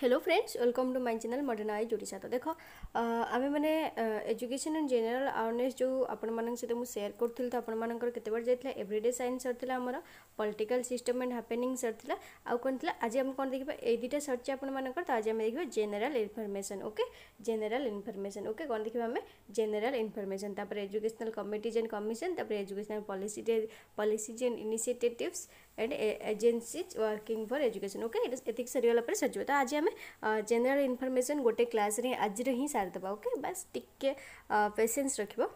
Hello friends welcome to my channel मडर्ण आई जोड़ी सात देख आम मैंने एजुकेशन एंड जेनेल अवेयरनेस जो आपत सहित तो मुझे सेयार करी तो आपर केतबार जाता एभ्रीडे सैन्स सर आमर political system and happening sir था आउ कौन थी आज आम कौन देखा ये दुटा सर्च आपर तो आज आम देखा general information okay general information okay कौन देखा आम general information educational committees and commission educational policy policies and initiatives and agencies working for education okay एतिक सरीगला सर तो आज आम जेनेल इनफर्मेसन गोटे क्लास आज हिं सारीदे ओके बास टी पेसेन्स रखा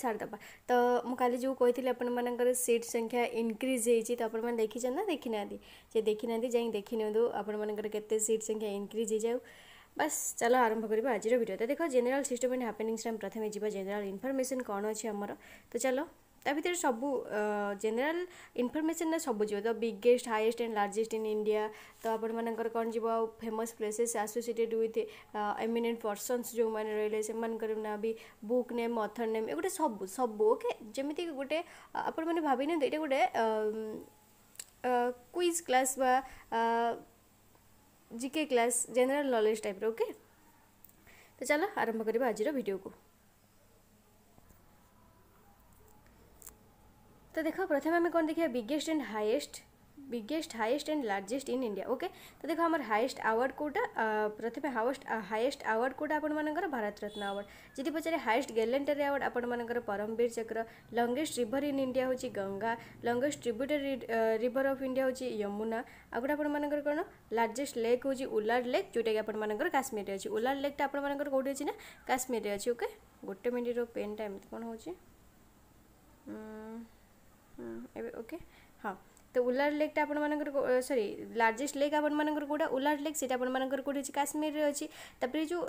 ସାରିଦେବା ତ ମୁଁ କାଲି ଯେଉଁ କହିଥିଲି ଆପଣମାନଙ୍କର ସିଟ୍ ସଂଖ୍ୟା ଇନକ୍ରିଜ୍ ହେଇଛି ତ ଆପଣମାନେ ଦେଖିଛନ୍ତି ନା ଦେଖିନାହାନ୍ତି ଯେ ଦେଖିନାହାନ୍ତି ଯାଇ ଦେଖିନିଅନ୍ତୁ ଆପଣମାନଙ୍କର କେତେ ସିଟ୍ ସଂଖ୍ୟା ଇନକ୍ରିଜ୍ ହେଇଯାଉ ବାସ୍ ଚାଲ ଆରମ୍ଭ କରିବା ଆଜିର ଭିଡ଼ିଓ ତ ଦେଖ ଜେନେରାଲ୍ ସିଷ୍ଟମ୍ ଆଣ୍ଡ ହାପେନିଂସରେ ଆମେ ପ୍ରଥମେ ଯିବା ଜେନେରାଲ୍ ଇନଫର୍ମେସନ୍ କ'ଣ ଅଛି ଆମର ତ ଚାଲ ତା ଭିତରେ ସବୁ ଜେନେରାଲ ଇନଫର୍ମେସନ୍ରେ ସବୁ ଯିବ ତ biggest highest and largest in India ତ ଆପଣମାନଙ୍କର କ'ଣ ଯିବ ଆଉ famous places associated with eminent persons ଯେଉଁମାନେ ରହିଲେ ସେମାନଙ୍କର ନାଁ ବି ବୁକ୍ ନେମ୍ ଅଥର ନେମ୍ ଏଗୁଟେ ସବୁ ସବୁ ଓକେ ଯେମିତିକି ଗୋଟେ ଆପଣମାନେ ଭାବିନିଅନ୍ତୁ ଏଇଟା ଗୋଟେ କୁଇଜ୍ କ୍ଲାସ୍ ବା ଜିକେ କ୍ଲାସ୍ ଜେନେରାଲ ନଲେଜ ଟାଇପ୍ର ଓକେ ତ ଚାଲ ଆରମ୍ଭ କରିବା ଆଜିର ଭିଡ଼ିଓକୁ तो देख प्रथम आम कौन देखा biggest and highest biggest highest and largest in India okay तो देखो आम हाइएस्ट आवार्ड कौटा प्रथम हाउस्ट हाइएस्ट आवार्ड कौटा आपर भारत रत्न आवार्ड जी पचारे highest gallantry award आपर Paramvir Chakra longest river in India हूँ Ganga longest tributary river of India हूँ यमुना आउ गए आपर कौन लार्जेस्ट लेक हूँ उलार लेक जोटा कि आपर काश्मीर अच्छी उलार्ड लेकटा आपर कौटे अच्छी ना काश्मीर अच्छी ओके गोटे मिनिट्र पेनटा एम कौन हो ଏବେ ଓକେ ହଁ ତ ଉଲାର ଲେକ୍ଟା ଆପଣମାନଙ୍କର ସରି ଲାର୍ଜେଷ୍ଟ ଲେକ୍ ଆପଣମାନଙ୍କର କେଉଁଟା ଉଲାର ଲେକ୍ ସେଇଟା ଆପଣମାନଙ୍କର କେଉଁଠି ଅଛି କାଶ୍ମୀରରେ ଅଛି ତାପରେ ଯେଉଁ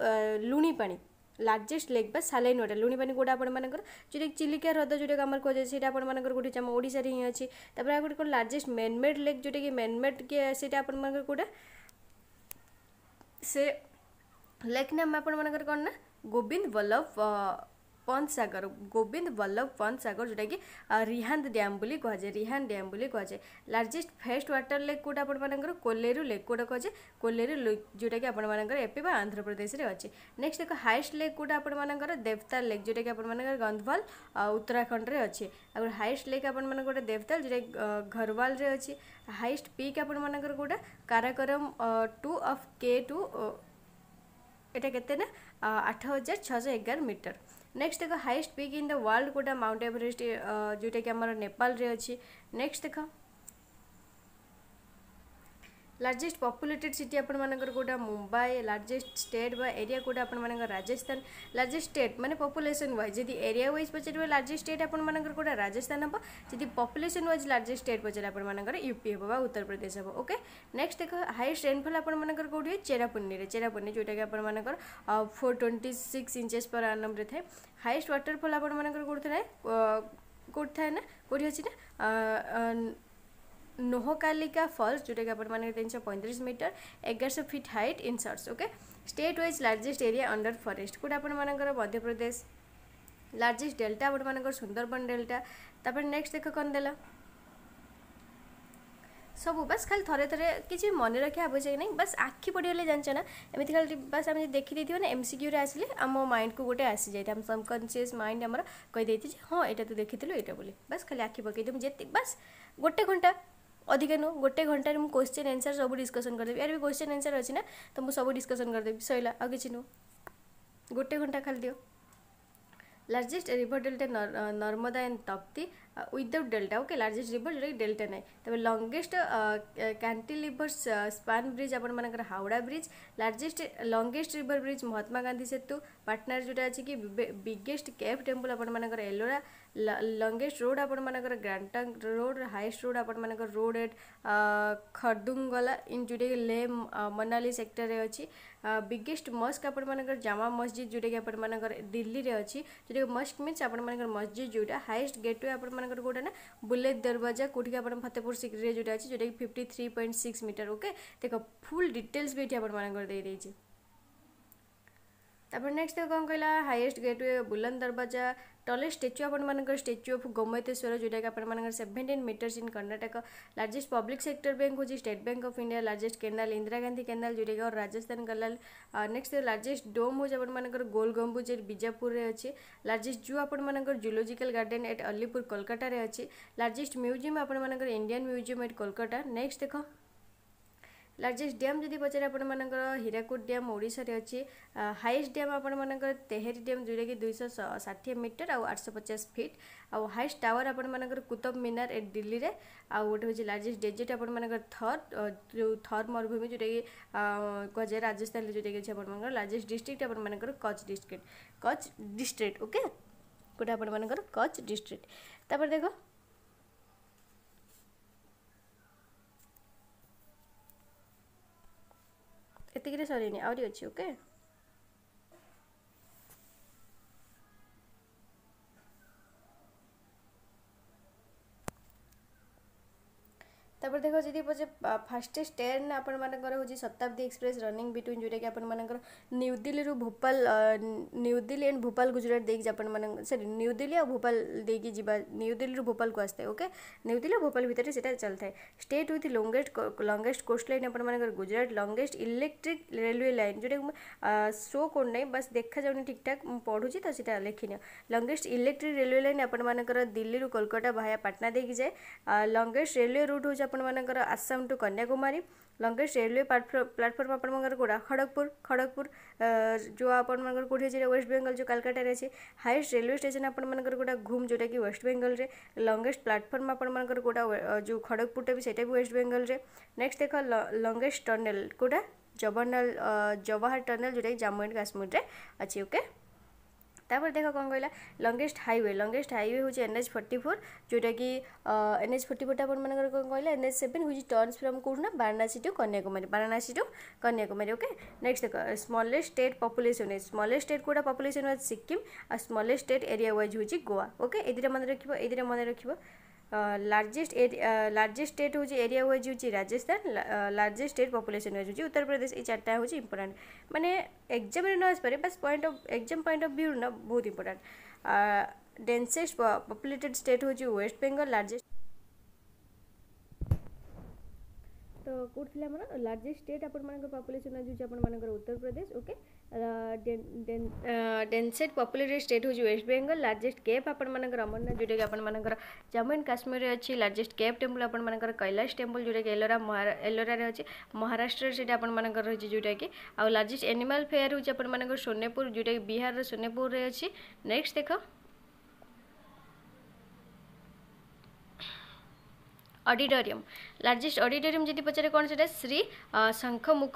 ଲୁଣି ପାଣି ଲାର୍ଜେଷ୍ଟ ଲେକ୍ ବା ସାଲାଇନ୍ ୱାଟର ଲୁଣି ପାଣି କେଉଁଟା ଆପଣମାନଙ୍କର ଯେଉଁଟାକି ଚିଲିକା ହ୍ରଦ ଯେଉଁଟାକି ଆମର କୁହାଯାଏ ସେଇଟା ଆପଣମାନଙ୍କର କେଉଁଠି ଅଛି ଆମ ଓଡ଼ିଶାରେ ହିଁ ଅଛି ତାପରେ ଆଉ ଗୋଟେ କ'ଣ ଲାର୍ଜେଷ୍ଟ ମ୍ୟାନମେଡ୍ ଲେକ୍ ଯେଉଁଟାକି ମ୍ୟାନମେଡ୍ ସେଇଟା ଆପଣମାନଙ୍କର କେଉଁଟା ସେ ଲେକ୍ ନାମ ଆପଣମାନଙ୍କର କ'ଣ ନା ଗୋବିନ୍ଦ ବଲ୍ଲଭ ପନ୍ତ ସାଗର ଗୋବିନ୍ଦ ବଲ୍ଲଭ ପନ୍ତ ସାଗର ଯେଉଁଟାକି ରିହାନ୍ଦ ଡ୍ୟାମ୍ ବୋଲି କୁହାଯାଏ ରିହାନ୍ଦ ଡ୍ୟାମ୍ ବୋଲି କୁହାଯାଏ ଲାର୍ଜେଷ୍ଟ ଫେଷ୍ଟ ୱାଟର ଲେକ୍ କେଉଁଟା ଆପଣମାନଙ୍କର କୋଲେରୁ ଲେକ୍ କେଉଁଟା କୁହାଯାଏ କୋଲେରୁ ଯେଉଁଟାକି ଆପଣମାନଙ୍କର ଏପି ବା ଆନ୍ଧ୍ରପ୍ରଦେଶରେ ଅଛି ନେକ୍ସଟ ଦେଖ ହାଏଷ୍ଟ ଲେକ୍ କେଉଁଟା ଆପଣମାନଙ୍କର ଦେବତାଲ ଲେକ୍ ଯେଉଁଟାକି ଆପଣମାନଙ୍କର ଗନ୍ଧୱାଲ ଉତ୍ତରାଖଣ୍ଡରେ ଅଛି ଆଉ ହାଏଷ୍ଟ ଲେକ୍ ଆପଣମାନଙ୍କର ଗୋଟେ ଦେବତାଲ ଯେଉଁଟାକି ଘରୱାଲରେ ଅଛି ହାଏଷ୍ଟ ପିକ୍ ଆପଣମାନଙ୍କର କେଉଁଟା Karakoram two of K two ଏଇଟା କେତେ ନା ଆଠ ହଜାର ଛଅଶହ ଏଗାର ମିଟର ନେକ୍ସଟ ଦେଖ highest peak in the world କେଉଁଟା ମାଉଣ୍ଟ ଏଭରେଷ୍ଟ ଯେଉଁଟାକି ଆମର ନେପାଳରେ ଅଛି ନେକ୍ସଟ ଦେଖ लारजेस्ट पपुलेटेड सिटी आपर कौटा मुंबई लारजेस्ट स्टेट बा एरिया कौटा आपर राजस्थान लार्जेस्ट स्टेट मैंने पपुलेसन वाइज जी एरिया व्वज पचारे लारजेस्ट स्टेट आपर कौटा राजस्थान हम जी पपुलेसन व्वज लारजेस्ट स्टेट पचारे आपर यूपी हे उत्तर प्रदेश हम ओके नेक्स्ट देख हाइस्ट रेनफल आपर कौटे चेरापुन्नी चेरापुन्नी जोटा कि आपर फोर ट्वेंटी सिक्स इंचेस पर आनम थाए हाइस्ट व्टरफल आपर कौन थाए कौट थाए ना कौटी अच्छी ना নোহকালিকা ফলস যেটাকি আপনার জানিছেন পঁয়ত্রিশ metre এগারশো feet height Inshorts okay state wise largest area under forest কোটা আপনার মধ্যপ্রদেশ লার্জেস্ট ডেল্টা আপনার সুন্দরবন ডেল্টা তারপরে নেক্সট দেখ কন দেলা ସବୁ ବାସ୍ ଖାଲି ଥରେ ଥରେ କିଛି ମନେ ରଖିବା ଆବଶ୍ୟକ ନାହିଁ ବାସ୍ ଆଖି ପଡ଼ିଗଲେ ଜାଣିଛ ନା ଏମିତି ଖାଲି ବାସ୍ ଆମେ ଦେଖିଦେଇଥିବ ନା ଏମ୍ସିକ୍ୟୁରେ ଆସିଲେ ଆମ ମାଇଣ୍ଡକୁ ଗୋଟେ ଆସିଯାଇଥାଏ ଆମ ସବକନସିୟସ୍ ମାଇଣ୍ଡ ଆମର କହିଦେଇଛି ଯେ ହଁ ଏଇଟା ତୁ ଦେଖିଥିଲୁ ଏଇଟା ବୋଲି ବାସ୍ ଖାଲି ଆଖି ପକାଇଦେବୁ ଯେତିକି ବାସ୍ ଗୋଟେ ଘଣ୍ଟା ଅଧିକା ନୁହଁ ଗୋଟେ ଘଣ୍ଟାରେ ମୁଁ କୋଶ୍ଚିନ୍ ଆନ୍ସର୍ ସବୁ ଡିସ୍କସନ୍ କରିଦେବି ଆରେ ବି କୋଶ୍ଚିନ୍ ଆନ୍ସର୍ ଅଛି ନା ତ ମୁଁ ସବୁ ଡିସ୍କସନ୍ କରିଦେବି ସରିଲା ଆଉ କିଛି ନୁହଁ ଗୋଟେ ଘଣ୍ଟା ଖାଲି ଦିଅ largest river delta Narmada and Tapti without delta okay largest river जो डेल्टा ना तब longest cantilevers span bridge आपर Howrah bridge largest longest river bridge Mahatma Gandhi Setu पाटनार जोटा अच्छे कि बिगेस्ट केव टेम्पल आपर एलोरा लंगेस्ट रोड आपर ग्रांड रोड हाएस्ट रोड आपर road at Khardungla in जोटा कि ले मनाली सेक्टर अच्छी ବିଗେଷ୍ଟ ମସ୍କ ଆପଣମାନଙ୍କର ଜାମା ମସଜିଦ୍ ଯେଉଁଟାକି ଆପଣମାନଙ୍କର ଦିଲ୍ଲୀରେ ଅଛି ଯେଉଁଟାକି ମସ୍କ ମିନ୍ସ ଆପଣମାନଙ୍କର ମସଜିଦ୍ ଯେଉଁଟା ହାଏଷ୍ଟ ଗେଟ୍ୱେ ଆପଣମାନଙ୍କର କେଉଁଟା ନା ବୁଲେଟ ଦରବାଜା କେଉଁଠିକି ଆପଣ ଫତେପୁର ସିକ୍ରିରେ ଯେଉଁଟା ଅଛି ଯେଉଁଟାକି fifty three point six metre okay ଦେଖ ଫୁଲ୍ ଡିଟେଲ୍ସ ବି ଏଠି ଆପଣମାନଙ୍କର ଦେଇଦେଇଛି ତାପରେ ନେକ୍ସଟ କ'ଣ କହିଲା highest gateway Buland Darwaza tallest statue ଆପଣମାନଙ୍କର ଷ୍ଟାଚ୍ୟୁ ଅଫ୍ ଗୋମତେଶ୍ୱର ଯେଉଁଟାକି ଆପଣମାନଙ୍କର seventeen meters in Karnataka largest public sector bank ହେଉଛି State Bank of India largest canal Indira Gandhi canal ଯେଉଁଟାକି ଆମର Rajasthan canal next largest dome ହେଉଛି ଆପଣମାନଙ୍କର ଗୋଲ ଗମ୍ବୁଜ ଏଠି ବିଜାପୁରରେ ଅଛି ଲାର୍ଜେଷ୍ଟ ଜୁ ଆପଣମାନଙ୍କର ଜୁଲୋଜିକାଲ ଗାର୍ଡେନ୍ ଏଟ୍ ଅଲିପୁର କୋଲକାତାରେ ଅଛି ଲାର୍ଜେଷ୍ଟ ମ୍ୟୁଜିୟମ୍ ଆପଣମାନଙ୍କର Indian museum at Kolkata next ଦେଖ ଲାର୍ଜେଷ୍ଟ ଡ୍ୟାମ୍ ଯଦି ପଚାରେ ଆପଣମାନଙ୍କର ହୀରାକୁଦ ଡ୍ୟାମ୍ ଓଡ଼ିଶାରେ ଅଛି ହାଇଏଷ୍ଟ ଡ୍ୟାମ୍ ଆପଣମାନଙ୍କର ତେହେରି ଡ୍ୟାମ୍ ଯେଉଁଟାକି ଦୁଇଶହ ଷାଠିଏ ମିଟର ଆଉ ଆଠଶହ ପଚାଶ ଫିଟ୍ ଆଉ ହାଇଏଷ୍ଟ ଟାୱାର ଆପଣମାନଙ୍କର କୁତବ ମିନାର ଏ ଦିଲ୍ଲୀରେ ଆଉ ଗୋଟେ ହେଉଛି ଲାର୍ଜେଷ୍ଟ ଡେଜର୍ଟ ଆପଣମାନଙ୍କର ଥର୍ ଯେଉଁ ଥର୍ ମରୁଭୂମି ଯେଉଁଟାକି କୁହାଯାଏ ରାଜସ୍ଥାନରେ ଯେଉଁଟାକି ଅଛି ଆପଣମାନଙ୍କର ଲାର୍ଜେଷ୍ଟ ଡିଷ୍ଟ୍ରିକ୍ଟ ଆପଣମାନଙ୍କର Kutch district Kutch district okay ଗୋଟେ ଆପଣମାନଙ୍କର କଚ୍ ଡିଷ୍ଟ୍ରିକ୍ଟ ତାପରେ ଦେଖ এতে করে সরিনি আউরি অছি ওকে तापर देख जी पे फास्टेस्ट ट्रेन आपण मैं हूँ शताब्दी एक्सप्रेस रनिंग बिटवीन जोटा कि आपर न्यू दिल्ली रू भोपाल न्यू दिल्ली एंड भोपाल गुजरात देखिए सरी न्यू दिल्ली और भोपाल देखिए जीवा न्यू दिल्ली रू भोपाल को आसता है ओके न्यू दिल्ली और भोपाल भितर से चलता है स्टेट हुई longest longest coast line आपर Gujarat longest electric railway line जो शो कौन नाई बस देखा जाऊनि ठीक ठाक पढ़ू तो सीटा लिखी नियो लंगेस्ट इलेक्ट्रिक रेलवे लाइन आपर दिल्ली रू कलकटा भाया पटना देखिए जाए लंगेस्ट रेलवे रूट हूँ आपर Assam to Kanyakumari longest railway platform आपर गोड़ा खड़गपुर खड़गपुर जो आपर कौटी जी वेस्ट बेंगल जो कालकाटार अच्छे हाइस्ट रेलवे स्टेशन आपर गोटा घूम जोटा कि वेस्ट बेंगल रे लंगेस्ट प्लाटफर्म आपर गोटा जो खड़गपुर भी सहीटा भी वेस्ट बेंगल रे नेक्स्ट देख लंगेस्ट टनेल कौटा जवाहर टनेल जोटा कि जम्मू एंड काश्मीर में अच्छे ओके ତାପରେ ଦେଖ କ'ଣ କହିଲା ଲଙ୍ଗେଷ୍ଟ ହାଇୱେ ଲଙ୍ଗେଷ୍ଟ ହାଇୱେ ହେଉଛି ଏନ୍ଏଚ୍ ଫର୍ଟି ଫୋର୍ ଯେଉଁଟାକି ଏନ୍ଏଚ୍ ଫର୍ଟି ଫୋର୍ଟା ଆପଣମାନଙ୍କର କ'ଣ କହିଲା ଏନ୍ଏଚ୍ ସେଭେନ୍ ହେଉଛି ଟର୍ନସ୍ ଫ୍ରମ୍ କେଉଁଠୁ ନା Varanasi to Kanyakumari Varanasi to Kanyakumari okay next ଦେଖ smallest state population smallest state କେଉଁଟା ପପୁଲେସନ୍ ଅଛି ସିକିମ୍ ଆଉ ସ୍ମଲେଷ୍ଟ ଷ୍ଟେଟ୍ ଏରିଆ ୱାଇଜ୍ ହେଉଛି ଗୋଆ ଓକେ ଏଇଦିଟା ମନେ ରଖିବ ଏଇଦିଟା ମନେ ରଖିବ ଲାର୍ଜେଷ୍ଟ ଲାର୍ଜେଷ୍ଟ ଷ୍ଟେଟ୍ ହେଉଛି ଏରିଆ ୱାଇଜ୍ ହେଉଛି Rajasthan largest state population wise ହେଉଛି ଉତ୍ତରପ୍ରଦେଶ ଏଇ ଚାରିଟା ହେଉଛି ଇମ୍ପୋର୍ଟାଣ୍ଟ ମାନେ ଏକ୍ଜାମ୍ରେ ନ ଆସିପାରେ ବାସ୍ point of exam point of view ନା ବହୁତ ଇମ୍ପୋର୍ଟାଣ୍ଟ ଡେନ୍ସେଷ୍ଟ ପପୁଲେଟେଡ଼ ଷ୍ଟେଟ୍ ହେଉଛି ୱେଷ୍ଟ ବେଙ୍ଗଲ ଲାର୍ଜେଷ୍ଟ ତ କେଉଁଠି ଥିଲା ଆମର ଲାର୍ଜେଷ୍ଟ ଷ୍ଟେଟ୍ ଆପଣମାନଙ୍କ ପପୁଲେସନ୍ ୱାଇଜ୍ ହେଉଛି ଆପଣମାନଙ୍କର Uttar Pradesh okay densest populated state ହେଉଛି ୱେଷ୍ଟବେଙ୍ଗଲ ଲାର୍ଜେଷ୍ଟ କେପ୍ ଆପଣମାନଙ୍କର ଅମରନାଥ ଯେଉଁଟାକି ଆପଣମାନଙ୍କର ଜମ୍ମୁ ଆଣ୍ଡ କାଶ୍ମୀରରେ ଅଛି ଲାର୍ଜେଷ୍ଟ କେପ୍ ଟେମ୍ପଲ୍ ଆପଣମାନଙ୍କର କୈଳାସ ଟେମ୍ପଲ୍ ଯେଉଁଟାକି ଏଲୋରା ଏଲୋରାରେ ଅଛି ମହାରାଷ୍ଟ୍ରରେ ସେଇଟା ଆପଣମାନଙ୍କର ରହିଛି ଯେଉଁଟାକି ଆଉ ଲାର୍ଜେଷ୍ଟ ଏନିମାଲ୍ ଫେୟାର୍ ହେଉଛି ଆପଣମାନଙ୍କର ସୋନେପୁର ଯେଉଁଟାକି ବିହାରର ସୋନେପୁରରେ ଅଛି ନେକ୍ସଟ ଦେଖ ଅଡିଟୋରିୟମ୍ ଲାର୍ଜେଷ୍ଟ ଅଡିଟୋରିୟମ୍ ଯଦି ପଚାରେ କ'ଣ ସେଇଟା ଶ୍ରୀ ଶଙ୍ଖ ମୁଖ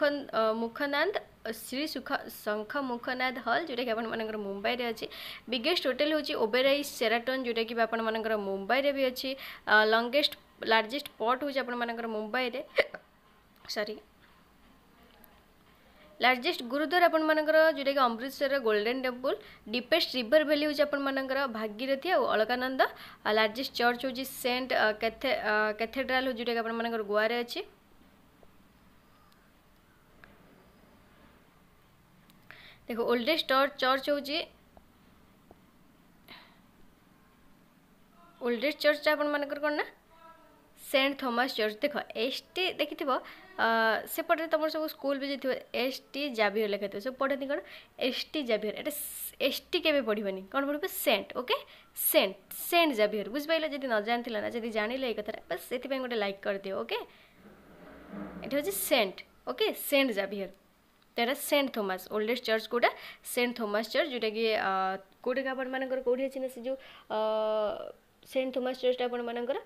ମୁଖନାନ୍ଦ ଶ୍ରୀ ସୁଖ ଶଙ୍ଖ ମୁଖନାଥ ହଲ୍ ଯେଉଁଟାକି ଆପଣମାନଙ୍କର ମୁମ୍ବାଇରେ ଅଛି ବିଗେଷ୍ଟ ହୋଟେଲ୍ ହେଉଛି ଓବେରାଇ ସେରାଟନ୍ ଯେଉଁଟାକି ଆପଣମାନଙ୍କର ମୁମ୍ବାଇରେ ବି ଅଛି ଲଙ୍ଗେଷ୍ଟ ଲାର୍ଜେଷ୍ଟ ପଟ୍ ହେଉଛି ଆପଣମାନଙ୍କର ମୁମ୍ବାଇରେ ସରି ଲାର୍ଜେଷ୍ଟ ଗୁରୁଦ୍ୱାର ଆପଣମାନଙ୍କର ଯେଉଁଟାକି ଅମୃତସରର golden temple deepest river valley ହେଉଛି ଆପଣମାନଙ୍କର ଭାଗିରଥୀ ଆଉ ଅଳକାନନ୍ଦ ଲାର୍ଜେଷ୍ଟ ଚର୍ଚ୍ଚ ହେଉଛି ସେଣ୍ଟ କେଥେ କେଥେଡ୍ରାଲ୍ ଯେଉଁଟାକି ଆପଣମାନଙ୍କର ଗୋଆରେ ଅଛି देख ओल्डेस्ट चर्च हूँ ओल्डेस्ट चर्च आपण कौन ना सेंट थॉमस चर्च देख एस टी देखि सेपटे तुम सब स्कूल भी जाइए एस टी जाभियर लिखा थे सब पढ़ाती कौन S T Xavier at S T के पढ़वानी कौन पढ़े saint okay saint saint Xavier बुझिपाल जब न जानी ना जब जाने ये कथा बस से गोटे लाइक करदे ओके ये हूँ सेंट ओके सेंट जाभियर तेरा सेंट थोमस ओल्डेस्ट चर्च कोटा सेंट थोमस चर्च जोटा कि कोटे आपण मानकर कोठी अछि ना से जो सेंट थोमस चर्च आपण मानकर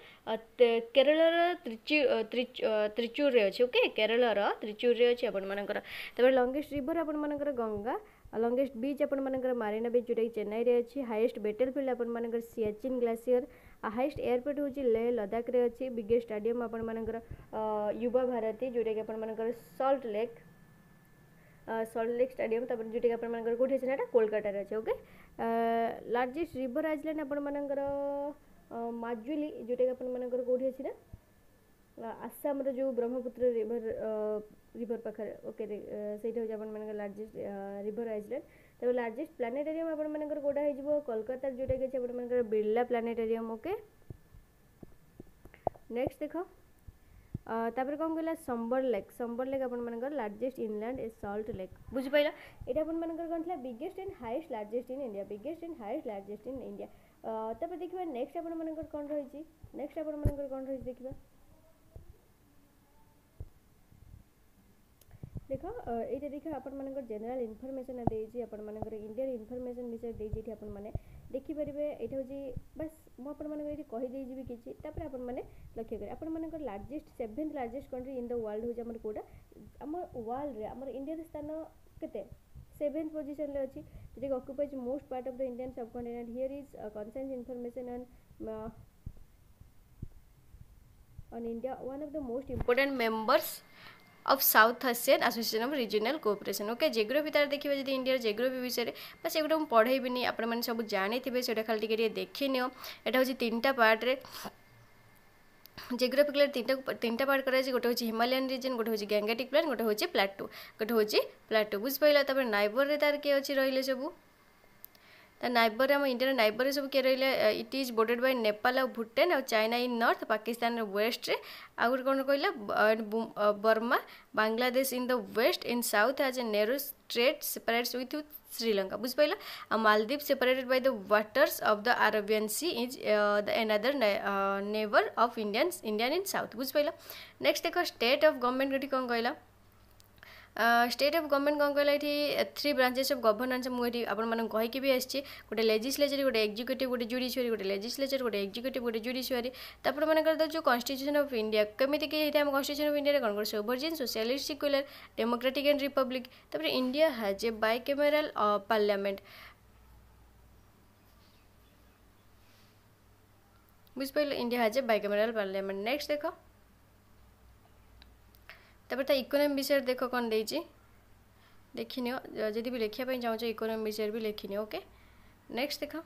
केरल र त्रिचू त्रिचूर रे ओके केरल त्रिचूर रे अछि आपण मानकर तबे लॉन्गेस्ट रिवर आपण मानकर गंगा लॉन्गेस्ट बीच आपण मानकर मारिना बीच जोटा कि चेन्नई रे अछि हाईएस्ट बेटलफील्ड आपण मानकर सियाचिन ग्लेशियर हाईएस्ट एयरपोर्ट हूँ लेह लद्दाख अच्छी बिगेस्ट स्टाडियम आपर युवा भारती जोटा कि आपण सल्ट लेक সল্টলেক স্টাডিয়াম তারপরে যেটাকি আপনার কোটি আছে না এটা কলকাতার আছে ওকে লার্জেস্ট রিভর আইসল্যান্ড আপনার মাজুলি যেটাকি আপনার কোটি আছে না ଆସାମର ଯେଉଁ ବ୍ରହ୍ମପୁତ୍ର ରିଭର ରିଭର ପାଖରେ ଓକେ ସେଇଟା ହେଉଛି ଆପଣମାନଙ୍କର ଲାର୍ଜେଷ୍ଟ ରିଭର ଆଇସଲ୍ୟାଣ୍ଡ ତାପରେ ଲାର୍ଜେଷ୍ଟ ପ୍ଲାନେଟାରିୟମ୍ ଆପଣମାନଙ୍କର କେଉଁଟା ହେଇଯିବ କୋଲକାତାର ଯେଉଁଟାକି ଅଛି ଆପଣମାନଙ୍କର ବିର୍ଲା ପ୍ଲାନେଟାରିୟମ୍ ଓକେ ନେକ୍ସଟ ଦେଖ तापर कौन कहला Sambhar lake Sambhar lake आपर largest inland is salt lake बुझिपाल ये आपर कौन था biggest and highest largest in India biggest and highest largest in India तापर देखिए नेक्स्ट आपर कौन रही नेक्स्ट आपर कौन रही देखिए देख ये देखिए आपर जेनेल इनफर्मेसन देखिए आपर इंडियार इनफर्मेसन विषय देखिए आपने ଦେଖିପାରିବେ ଏଇଟା ହେଉଛି ବାସ୍ ମୁଁ ଆପଣମାନଙ୍କୁ ଏଇଠି କହିଦେଇଯିବି କିଛି ତାପରେ ଆପଣମାନେ ଲକ୍ଷ୍ୟ କରିବେ ଆପଣମାନଙ୍କର largest seventh largest country in the world ହେଉଛି ଆମର କେଉଁଟା ଆମ ୱାର୍ଲଡରେ ଆମର ଇଣ୍ଡିଆର ସ୍ଥାନ କେତେ सेभेन्थ पोजिशन ले अच्छी it occupies most part of the Indian subcontinent here is concern information on on India, one of the most important members of South Asian association of regional cooperation okay geography তার দেখবে যদি ইন্ডিয়ার geography বিষয়ে বা সেগুলো মু পড়াইবিনি আপনার মানে সব জাঁথিবে সেটা খালি টিকে টিকে দেখি নিও এটা হচ্ছে তিনটা পার্টরে জিওগ্রাফিক্যালি তিনটা তিনটা পার্ট করা হয়েছে গোটে হচ্ছে হিমালয়ান রিজন গোটে হচ্ছে গ্যাঙ্গেটিক প্ল্যান গোটে হচ্ছে প্লাটু গোটে হচ্ছে প্লাটু বুঝিপারা তারপরে নাইবরের তার কে অছে রহলে সবু ତା ନାଇବରରେ ଆମ ଇଣ୍ଡିଆର ନାଇବରରେ ସବୁ କିଏ ରହିଲେ it is bordered by Nepal ଆଉ ଭୁଟାନ ଆଉ ଚାଇନା ଇନ୍ ନର୍ଥ ପାକିସ୍ତାନର ୱେଷ୍ଟରେ ଆଉ ଗୋଟେ କ'ଣ କହିଲା Burma Bangladesh in the west in south as a narrow strait separates with Sri Lanka ବୁଝିପାରିଲ ଆଉ Maldives separated by the waters of the Arabian sea is the another neighbour of Indians Indian in south ବୁଝିପାରିଲ next ଦେଖ state of government ଏଠି କ'ଣ କହିଲା state of government कौन कहला three branches of governance मुझे आपको भी आसी गोटे लेजिस्लेचर गोटे एक्जिक्यूट गोटे जुडिशियरी गोटे लेजिस्लेचर गोटे एक्जिक्यूट गोटे जुडिशियरी तापर मनकर जो कन्स्टिट्यूशन अफ इंडिया कमिटी आम कन्स्टिट्यूशन अफ इंडिया कौन कर sovereign socialist secular democratic and republic तापर India has a बाइकेमेराल parliament बुझिपार India has A बैकेमेराल parliament next देख ତାପରେ ତା ଇକୋନୋମି ବିଷୟରେ ଦେଖ କ'ଣ ଦେଇଛି ଦେଖିନିଅ ଯଦି ବି ଲେଖିବା ପାଇଁ ଚାହୁଁଛ ଇକୋନୋମି ବିଷୟରେ ବି ଲେଖିନିଅ ଓକେ ନେକ୍ସଟ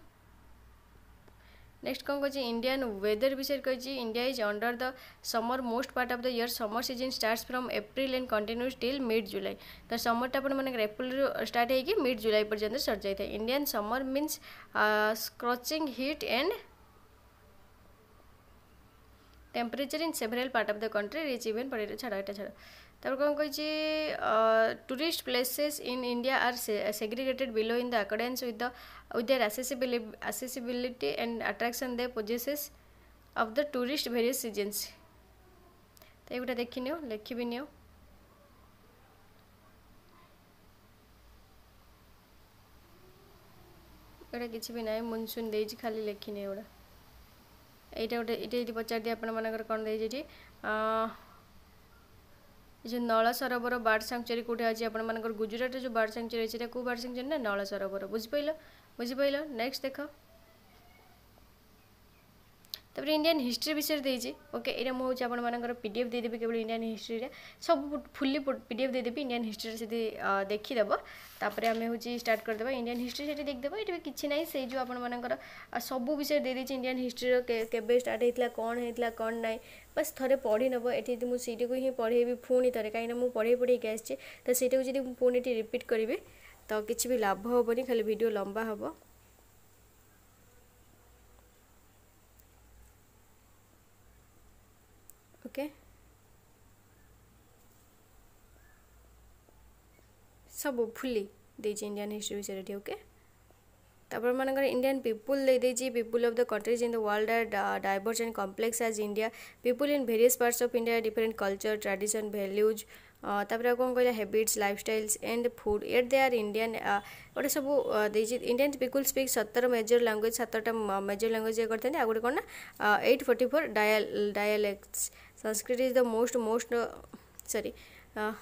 नेक्स्ट कौन कहे इंडियन वेदर विषय कही India is under the summer most part of the year summer season starts from April and continues till mid July तो समर टा आपंकर एप्रिल स्टार्ट होड जुलाई पर्यटन सर जाए Indian summer means scorching heat and temperature in several part of the country is even পড়া ছড়াটা ছড়া তাহলে কোন কইছি tourist places in India are segregated below in the accordance with the with their accessibility and attraction they possesses of the tourist various regions তুই গুটা দেখি নিও লেখিবি নিও ওরা গিছবি না মনসুন ডেজ খালি লেখি নিও ଏଇଟା ଗୋଟେ ଏଇଟା ଯଦି ପଚାରିଦିଏ ଆପଣମାନଙ୍କର କ'ଣ ଦେଇଛି ଯେଉଁ ନଳ ସରୋବର ବାର୍ଡ଼ ସାଙ୍କ୍ଚୁଆରୀ କେଉଁଠି ଅଛି ଆପଣମାନଙ୍କର ଗୁଜୁରାଟରେ ଯେଉଁ ବାର୍ଡ଼ ସାଙ୍କ୍ଚୁଆରୀ ଅଛି ସେଇଟା କେଉଁ ବାର୍ଡ଼ ସାଙ୍କ୍ଚୁଆରୀ ନା ନଳ ସରୋବର ବୁଝିପାରିଲ ବୁଝିପାରିଲ ନେକ୍ସଟ ଦେଖ ତାପରେ ଇଣ୍ଡିଆନ୍ ହିଷ୍ଟ୍ରି ବିଷୟରେ ଦେଇଛି ଓକେ ଏଇଟା ମୁଁ ହେଉଛି ଆପଣମାନଙ୍କର ପି ଡି ଏଫ୍ ଦେଇଦେବି କେବଳ ଇଣ୍ଡିଆନ୍ ହିଷ୍ଟ୍ରିରେ ସବୁ ଫୁଲି ପି ଡି ଏଫ୍ ଦେଇଦେବି ଇଣ୍ଡିଆନ୍ ହିଷ୍ଟ୍ରିରେ ସେଠି ଦେଖିଦେବ ତାପରେ ଆମେ ହେଉଛି ଷ୍ଟାର୍ଟ କରିଦେବା ଇଣ୍ଡିଆନ୍ ହିଷ୍ଟ୍ରି ସେଠି ଦେଖିଦେବ ଏଠି ବି କିଛି ନାହିଁ ସେଇ ଯେଉଁ ଆପଣମାନଙ୍କର ସବୁ ବିଷୟରେ ଦେଇଦେଇଛି ଇଣ୍ଡିଆନ୍ ହିଷ୍ଟ୍ରିର କେବେ ଷ୍ଟାର୍ଟ ହେଇଥିଲା କ'ଣ ହେଇଥିଲା କ'ଣ ନାହିଁ ବାସ୍ ଥରେ ପଢ଼ିନେବ ଏଠି ଯଦି ମୁଁ ସେଇଟାକୁ ହିଁ ପଢ଼େଇବି ପୁଣି ଥରେ କାହିଁକିନା ମୁଁ ପଢ଼େଇ ପଢ଼େଇକି ଆସିଛି ତ ସେଇଟାକୁ ଯଦି ମୁଁ ପୁଣି ଏଠି ରିପିଟ୍ କରିବି ତ କିଛି ବି ଲାଭ ହେବନି ଖାଲି ଭିଡ଼ିଓ ଲମ୍ବା ହେବ okay ସବୁ ଫୁଲି ଦେଇଛି ଇଣ୍ଡିଆନ୍ ହିଷ୍ଟ୍ରି ବିଷୟରେ ଏଠି ଓକେ তারপর মনে করেন ইন্ডিয়ান পিপুল দিয়ে দিয়েছি people of the countries in the world are diverse and complex as India people in various parts of India different culture tradition values তারপরে কোণ কহিলা habits lifestyles and food at they are Indian গোটে সব দিয়েছি Indian people speak সতের major language সাতটা major language ইয়ে করতে আর গোটে কোণ না eight forty four dial dialects Sanskrit is the most most uh, sorry uh,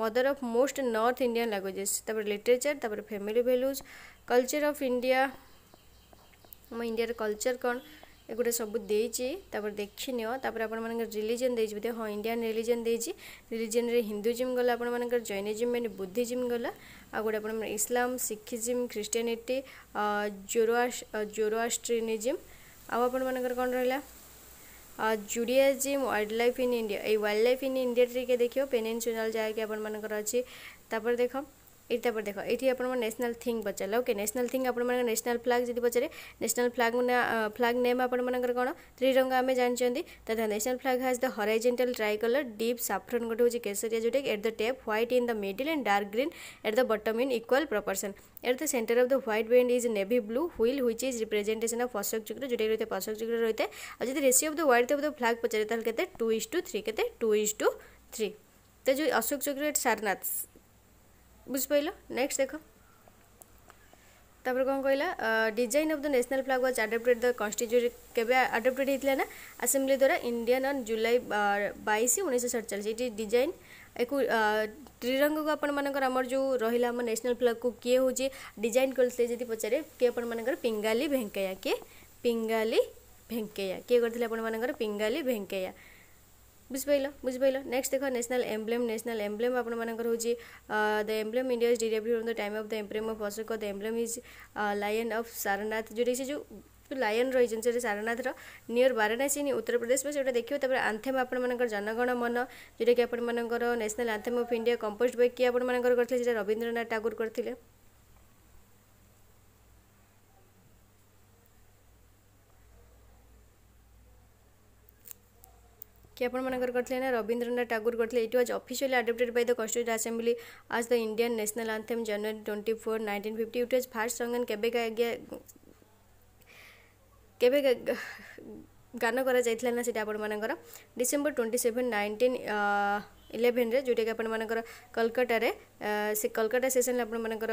mother of most North Indian languages. তারপরে literature তারপরে family values culture of India ଆମ ଇଣ୍ଡିଆର କଲଚର୍ କ'ଣ ଏଗୁଡ଼ା ସବୁ ଦେଇଛି ତାପରେ ଦେଖିନିଅ ତାପରେ ଆପଣମାନଙ୍କର ରିଲିଜନ୍ ଦେଇଛି ବୋଧେ ହଁ ଇଣ୍ଡିଆନ୍ ରିଲିଜନ୍ ଦେଇଛି ରିଲିଜନ୍ରେ ହିନ୍ଦୁଜିମ୍ ଗଲା ଆପଣମାନଙ୍କର ଜୈନିଜିମ୍ ମାନେ ବୁଦ୍ଧିଜିମ୍ ଗଲା ଆଉ ଗୋଟେ ଆପଣଙ୍କର ଇସଲାମ ଶିଖିଜିମ୍ ଖ୍ରୀଷ୍ଟିଆନିଟି ଜୋରୋ ଜୋରୋଆଷ୍ଟ୍ରିନିଜିମ୍ ଆଉ ଆପଣମାନଙ୍କର କ'ଣ ରହିଲା আর ଜୁଡ଼ିଆଜିମ୍ ୱାଇଲ୍ଡ ଲାଇଫ୍ ଇନ୍ ଇଣ୍ଡିଆ ଏଇ ୱାଇଲ୍ଡ ଲାଇଫ୍ ଇନ୍ ଇଣ୍ଡିଆଟିକେ ଦେଖିବ ପେନିନସୁଲାର ଯାହାକି ଆପଣମାନଙ୍କର ଅଛି ତାପରେ ଦେଖ এই তারপরে দেখ এইটি আপনার ন্যাশনাল থিং পচারে ওকে ন্যাশনাল থিং আপনার ন্যাশনাল ফ্লাগ যদি পচারে ন্যাশনাল ফ্লাগ ফ্লাগ নেম আপনার কোণ ত্রিরঙ্গা আমি জাঁচান তথা ন্যাশনাল ফ্লাগ হাজ দ হরাইজেন্টাল ট্রাইকলর ডিপ সাফ্রন গোটে হচ্ছে কেশরিয়া যেটা at the top white in the middle and dark green at the bottom in equal proportion at the centre of the white band is navy blue wheel which is representation of Ashoka Chakra যেটা রয়েছে অশোক চক্র রয়েছে আর যদি ratio of the white of the flag পচারে তাহলে কেতে two is two three কেতে two is two three তো যে অশোক চক্র সারনাথ বুঝিপাইল নেক্সট দেখ তাপরে কম কহিলা design of the national flag was adopted the constitute কেবে আডাপ্টেড হয়েছিল না আসেম্বলি দ্বারা ইন্ডিয়ান অন জুলাই বাইশ উনিশশো সড়চাশ এটি ডিজাইন একু ତ୍ରିରଙ୍ଗକୁ ଆପଣମାନଙ୍କର ଆମର ଯେଉଁ ରହିଲା ଆମ ନ୍ୟାସନାଲ୍ ଫ୍ଲାଗ୍କୁ କିଏ ହେଉଛି ଡିଜାଇନ୍ କରିଥିଲେ ଯଦି ପଚାରେ କିଏ ଆପଣମାନଙ୍କର ପିଙ୍ଗାଲି ଭେଙ୍କୟା କିଏ ପିଙ୍ଗାଲି ଭେଙ୍କୟା କିଏ କରିଥିଲେ ଆପଣମାନଙ୍କର ପିଙ୍ଗାଲି ଭେଙ୍କୟା बुझिप बुझिप नेक्स्ट देख एम्ब्लेम नेशनल एम्ब्लेम आउँदा हौ the emblem India is डिभेड from the time of the दशोक the emblem is lion of Sarnath जो लायन लयन रहेछ सारनाथ र नियर वारासी उत्तरप्रदेश पछि देखेको आन्थेम आउन मेरो जनगण मन जोटा नेशनल आम अफ इंडिया कम्पोज बै के आउँछ रविन्द्रनाथ टागर गरि କି ଆପଣମାନଙ୍କର କରିଥିଲେ ନା ରବୀନ୍ଦ୍ରନାଥ ଟାଗୋର କରିଥିଲେ it was officially adopted by the constituent assembly as the Indian national anthem January twenty four nineteen fifty it was first sung and କେବେ କେବେ ଗାନ କରାଯାଇଥିଲା ନା ସେଇଟା ଆପଣମାନଙ୍କର ଡିସେମ୍ବର ଟ୍ୱେଣ୍ଟି ସେଭେନ୍ ନାଇଣ୍ଟିନ୍ ଇଲେଭେନ୍ରେ ଯେଉଁଟାକି ଆପଣମାନଙ୍କର କଲକାତାରେ ସେ କଲକାତା ସେସନ୍ରେ ଆପଣମାନଙ୍କର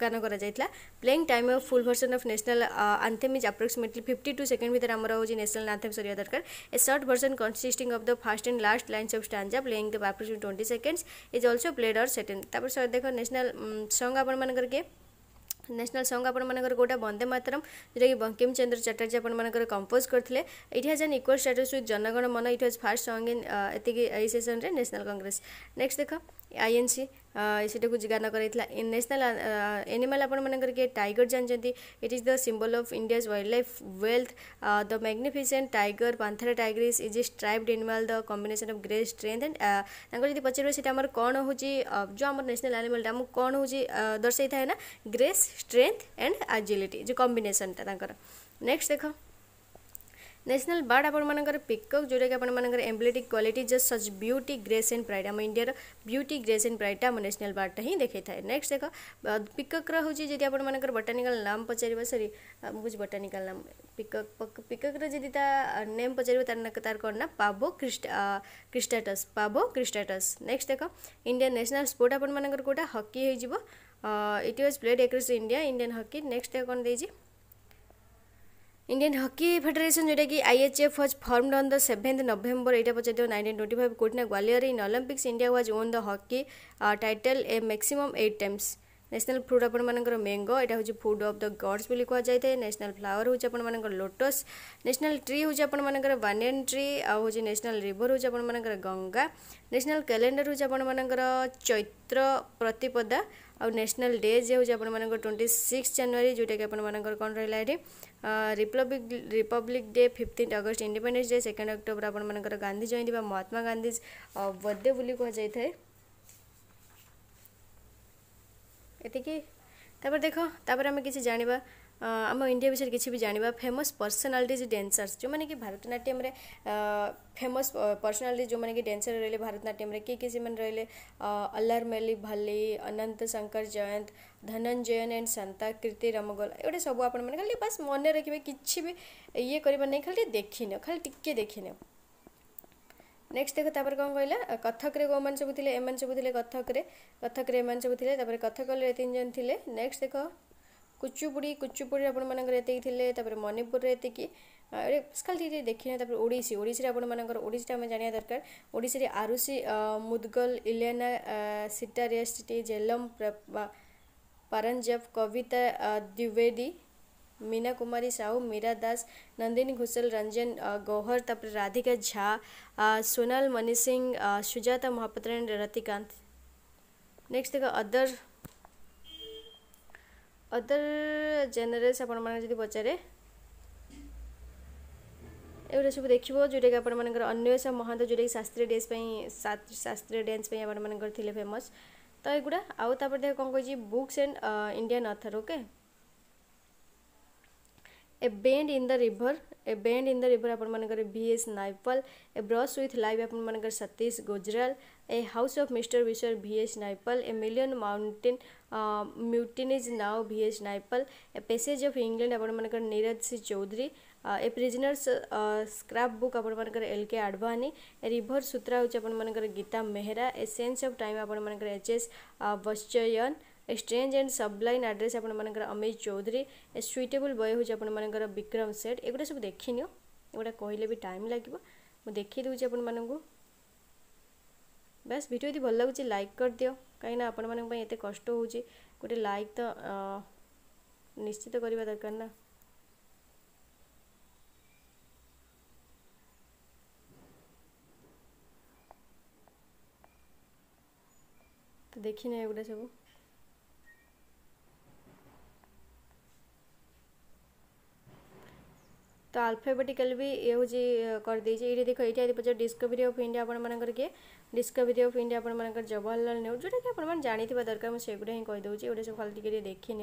गान कर playing time of full version of national anthem is approximately fifty two second भितर आम हो नेशनल आंथेम सर दरकार a short version consisting of the first and last line of stanza playing approximately twenty seconds is also played or second तर देख national संग आप मे national song आपण मैं गोटा बंदे मातरम जोटा कि बंकीम चंद्र चटर्जी आपर कंपोज करते हैं जन equal status with Jana Gana Mana it was first song in एत सेसन रे नेशनल कांग्रेस नेक्स्ट देख आईएनसी ସେଟାକୁ ଗାନ କରାଯାଇଥିଲା ନ୍ୟାସନାଲ୍ ଏନିମାଲ୍ ଆପଣମାନଙ୍କର କିଏ ଟାଇଗର ଜାଣିଛନ୍ତି it is the symbol of India's wildlife wealth the magnificent tiger panthera tigris is a striped animal the combination of grace strength and ତାଙ୍କର ଯଦି ପଚାରିବେ ସେଇଟା ଆମର କ'ଣ ହେଉଛି ଯେଉଁ ଆମର ନ୍ୟାସନାଲ୍ ଆନିମାଲ୍ଟା ଆମକୁ କ'ଣ ହେଉଛି ଦର୍ଶାଇଥାଏ ନା ଗ୍ରେସ୍ ଷ୍ଟ୍ରେନ୍ଥ ଆଣ୍ଡ ଆଜିଲିଟି ଯେଉଁ କମ୍ବିନେସନ୍ଟା ତାଙ୍କର ନେକ୍ସଟ ଦେଖ ন্যাশনাল বার্ড আপনার পিকক যেটাকি আপনার emblematic quality just such beauty grace and pride আম ইন্ডিয়ার বিউটি গ্রেস এন্ড প্রাইডটা আম ন্যাশনাল বার্ডটা হি দেখাই থাকে নেক্সট দেখ পিককর হচ্ছে যদি আপনার বটানিকাল নাম পচারিবা সরি বুঝি বটানিকাল নাম পিকক পিককর যদি তা নেম পচারিবা তার তার কোণ না pavo cristatus pavo cristatus next দেখ ইন্ডিয়ান ন্যাশনাল স্পোর্ট আপনার কোটা হকি হয়ে it was played across India Indian hockey next कौन दे Indian hockey federation যেটাকি IHF was formed on the seventh November এইটা পচারিদেব নাইনটিন টোয়েন্টি ফাইভ কোটি না Gwalior in Olympics India was won the hockey title a maximum eight times national fruit ଆପଣମାନଙ୍କର mango ଏଇଟା ହେଉଛି food of the ଗଡ଼୍ସ ବୋଲି କୁହାଯାଇଥାଏ national flower ହେଉଛି ଆପଣମାନଙ୍କର ଲୋଟସ୍ ନ୍ୟାସନାଲ୍ ଟ୍ରି ହେଉଛି ଆପଣମାନଙ୍କର ବାନିୟନ୍ ଟ୍ରି ଆଉ ହେଉଛି ନ୍ୟାସନାଲ୍ ରିଭର୍ ହେଉଛି ଆପଣମାନଙ୍କର ଗଙ୍ଗା ନ୍ୟାସନାଲ୍ କ୍ୟାଲେଣ୍ଡର ହେଉଛି ଆପଣମାନଙ୍କର ଚୈତ୍ର ପ୍ରତିପଦା ଆଉ ନ୍ୟାସନାଲ୍ ଡେ ହେଉଛି ଆପଣମାନଙ୍କର ଟ୍ୱେଣ୍ଟି ସିକ୍ସ ଜାନୁଆରୀ ଯେଉଁଟାକି ଆପଣମାନଙ୍କର କ'ଣ ରହିଲା ଏଠି republic republic day fifteen August independence day second October ଆପଣମାନଙ୍କର ଗାନ୍ଧୀ ଜୟନ୍ତୀ ବା ମହାତ୍ମା ଗାନ୍ଧୀ ବର୍ଥଡ଼େ ବୋଲି କୁହାଯାଇଥାଏ ଏତିକି ତାପରେ ଦେଖ ତାପରେ ଆମେ କିଛି ଜାଣିବା आम इंडिया विषय किसी भी जानवा फेमस पर्सनालीज डेन्सर्स जो मैंने कि भारतनाट्यम फेमस पर्सनालीज जो मैंने कि डेन्सर रे भारतनाट्यम किए किए से मैंने रे अल्लार मेली भल्ली अनंत शंकर जयंत धनंजयन एंड शांता कीर्ति रमगोल एगे सब आप खाली बास मन रखिए कि ये कर नहीं खाली देखी नियो खाली टिके देखी नियो नेक्स्ट देख तापर कौन कहला कथक कौ मैंने सब थे एम सब कथक कथक्रे कथक्रे सब थे कथकल तीन जन थे नेक्स्ट देख कुचुपुड़ी कुचुपुड़ी आपतीपुर मणिपुर खाली टी देखे ओडी ओडिशी आपर ओडिशी आम जाना दरकार ओडिशी आरुषी मुदगल इलेना सीटारेस्टी जेलम परंजब कविता द्विवेदी मीना कुमारी साहू मीरा दास नंदिनी घोषल रंजन गौहर तपर राधिका झा सोनाल मनी सिंह सुजाता महापत्र रतिकांत नेक्स्ट देख अदर ଅଦର ଜେନେରାଲ୍ସ ଆପଣମାନେ ଯଦି ପଚାରେ ଏଗୁଡ଼ା ସବୁ ଦେଖିବ ଯେଉଁଟାକି ଆପଣମାନଙ୍କର ଅନ୍ୱେଷା ମହାନ୍ତ ଯେଉଁଟାକି ଶାସ୍ତ୍ରୀୟ ଡ୍ୟାନ୍ସ ପାଇଁ ଶାସ୍ତ୍ରୀୟ ଡ୍ୟାନ୍ସ ପାଇଁ ଆପଣମାନଙ୍କର ଥିଲେ ଫେମସ୍ ତ ଏଗୁଡ଼ା ଆଉ ତାପରେ ଦେଖ କ'ଣ କହିଛି books and Indian author okay a bend in the river a bend in the river ଆପଣମାନଙ୍କର V S Naipaul a brush with life ଆପଣମାନଙ୍କର Satish Gujral a house of Mr. Richard B.H. Naipaul, a million mountain uh, mutinies now B.H. Naipaul, a passage of England अपनकर Neeraj Singh Chaudhary a prisoner's scrapbook आपंकर L K Advani a river Sutra हूँ आपंकर Gita Mehta a sense of time आपर H S Vatsyayan a strange and sublime address आपंकर Amit Chaudhuri a suitable boy हूँ आपंकर विक्रम सेठ एगुड़ा सब देखनी एगुड़ा कहले भी टाइम लगे मुझे देखीदे आपण मूँ ବାସ୍ ଭିଡ଼ିଓ ଯଦି ଭଲ ଲାଗୁଛି ଲାଇକ୍ କରିଦିଅ କାହିଁକିନା ଆପଣମାନଙ୍କ ପାଇଁ ଏତେ କଷ୍ଟ ହେଉଛି ଗୋଟେ ଲାଇକ୍ ତ ନିଶ୍ଚିତ କରିବା ଦରକାର ନା ତ ଦେଖିନି ଏଗୁଡ଼ା ସବୁ तो आलफाबेटिकल भी ये हूँ करदे ये देखो ये पचार डिस्कवरी अफ इंडिया आपण मानकर किए डिस्कवरी अफ इंडिया आप जवाहरलाल नेहरू जोटा कि आप जानते दरकार मुझे सेगुटा ही कहीदे गोटे सब फल टी देखी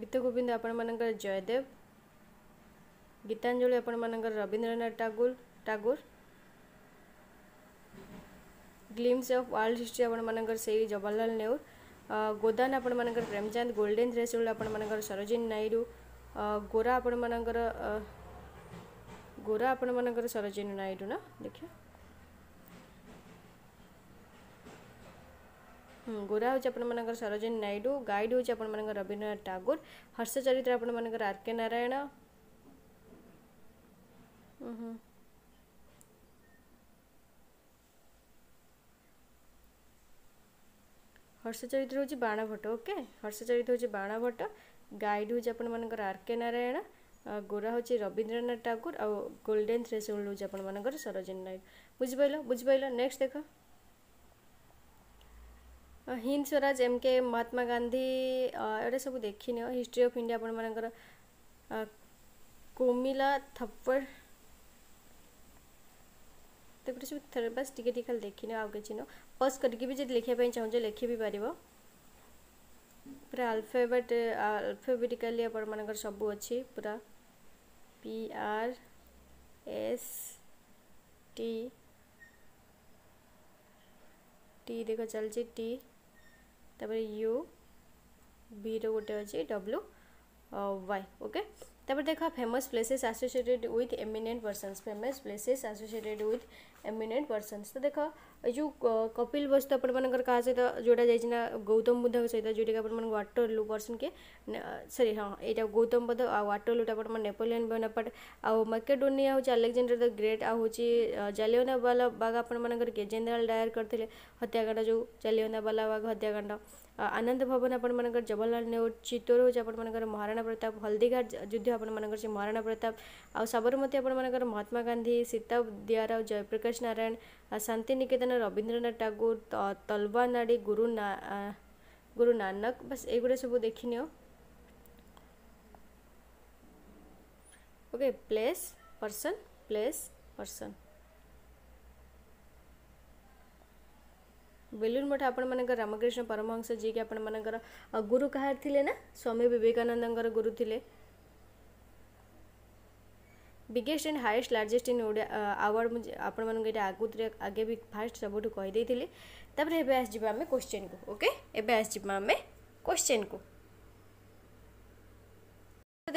गीत गोविंद आपर Jaydev Gitanjali आपर Rabindranath Tagore Tagore glimpses of world history आपर से जवाहरलाल नेहरू ଗୋଦାନ ଆପଣମାନଙ୍କର ପ୍ରେମଚାନ୍ଦ ଗୋଲ୍ଡେନ୍ ଥ୍ରେସ୍ହୋଲ୍ଡ ଆପଣମାନଙ୍କର ସରୋଜିନୀ ନାଇଡ଼ୁ ଗୋରା ଆପଣମାନଙ୍କର ଗୋରା ଆପଣମାନଙ୍କର ସରୋଜିନୀ ନାଇଡ଼ୁ ନା ଦେଖିବା ଗୋରା ହେଉଛି ଆପଣମାନଙ୍କର ସରୋଜିନୀ ନାଇଡ଼ୁ ଗାଇଡ଼ ହେଉଛି ଆପଣମାନଙ୍କର ରବୀନ୍ଦ୍ରନାଥ ଟାଗୋର ହର୍ଷ ଚରିତ୍ର ଆପଣମାନଙ୍କର ଆର୍ କେ ନାରାୟଣ ହୁଁ ହୁଁ हर्षचरित्र हूँ बाण भट्ट ओके हर्षचरित्र हूँ बाण भट्ट गाइड हूँ आप आरके नारायण गोरा हूँ Rabindranath Thakur a golden threshold हूँ आप सरोजन नायक बुझिप बुझिपाल नेक्स्ट देख हिंद स्वराज एम के महात्मा गांधी एट सब देखनी हिस्ट्री अफ इंडिया आपर कोमिला थप्पड़ सब थे बस टिके खाली देखनी आउ कि पज करके भी जी लिखा चाहूँ लिखि भी पार पूरा आलफेबेट आलफेबेटिकाली आप सब अच्छी पूरा P R S T T देख चल टी तापर बी रोटे अच्छे डब्ल्यू वाई ओके तापर देख famous places associated with eminent persons famous places associated with eminent persons तो देख जो कपिल वस्तु तो आप कहा सहित तो जोड़ा जाए ना गौतम बुद्ध सहित जोटा कि आप व्टर लू पर्सन के सरी हाँ यहाँ गौतम बुद्ध आटर लू आप नेपोलियन बेनापट आउ मकेडोनिया हूँ आलेक्जाडर द ग्रेट आ जालियोना बाला बाग आपर के जेनेल डायर करते हत्याकांड जो जालियोना बाला बाग हत्याकांड ଆନନ୍ଦ ଭବନ ଆପଣମାନଙ୍କର ଜବାହରଲାଲ ନେହେରୁ ଚିତ୍ତୋର ହେଉଛି ଆପଣମାନଙ୍କର ମହାରାଣା ପ୍ରତାପ ହଳଦିଘାଟ ଯୁଦ୍ଧ ଆପଣମାନଙ୍କର ସେ ମହାରାଣା ପ୍ରତାପ ଆଉ ସାବରମତୀ ଆପଣମାନଙ୍କର ମହାତ୍ମା ଗାନ୍ଧୀ ସୀତା ଦିଆରାଓ ଜୟପ୍ରକାଶ ନାରାୟଣ ଶାନ୍ତିନିକେତନ ରବୀନ୍ଦ୍ରନାଥ ଟାଗୋର ତଲବାନାଡ଼ି ଗୁରୁ ଗୁରୁ ନାନକ ବାସ୍ ଏଗୁଡ଼ା ସବୁ ଦେଖିନିଅ okay place person place person Belur Math ଆପଣମାନଙ୍କର ରାମକୃଷ୍ଣ ପରମହଂସ ଯିଏକି ଆପଣମାନଙ୍କର ଗୁରୁ କାହାର ଥିଲେ ନା ସ୍ୱାମୀ ବିବେକାନନ୍ଦଙ୍କର ଗୁରୁ ଥିଲେ biggest and highest largest in Odia award ମୁଁ ଆପଣମାନଙ୍କୁ ଏଇଟା ଆଗତୁରେ ଆଗେ ବି ଫାଷ୍ଟ ସବୁଠୁ କହିଦେଇଥିଲି ତାପରେ ଏବେ ଆସିଯିବା ଆମେ କୋଶ୍ଚିନ୍କୁ ଓକେ ଏବେ ଆସିଯିବା ଆମେ କୋଶ୍ଚିନ୍କୁ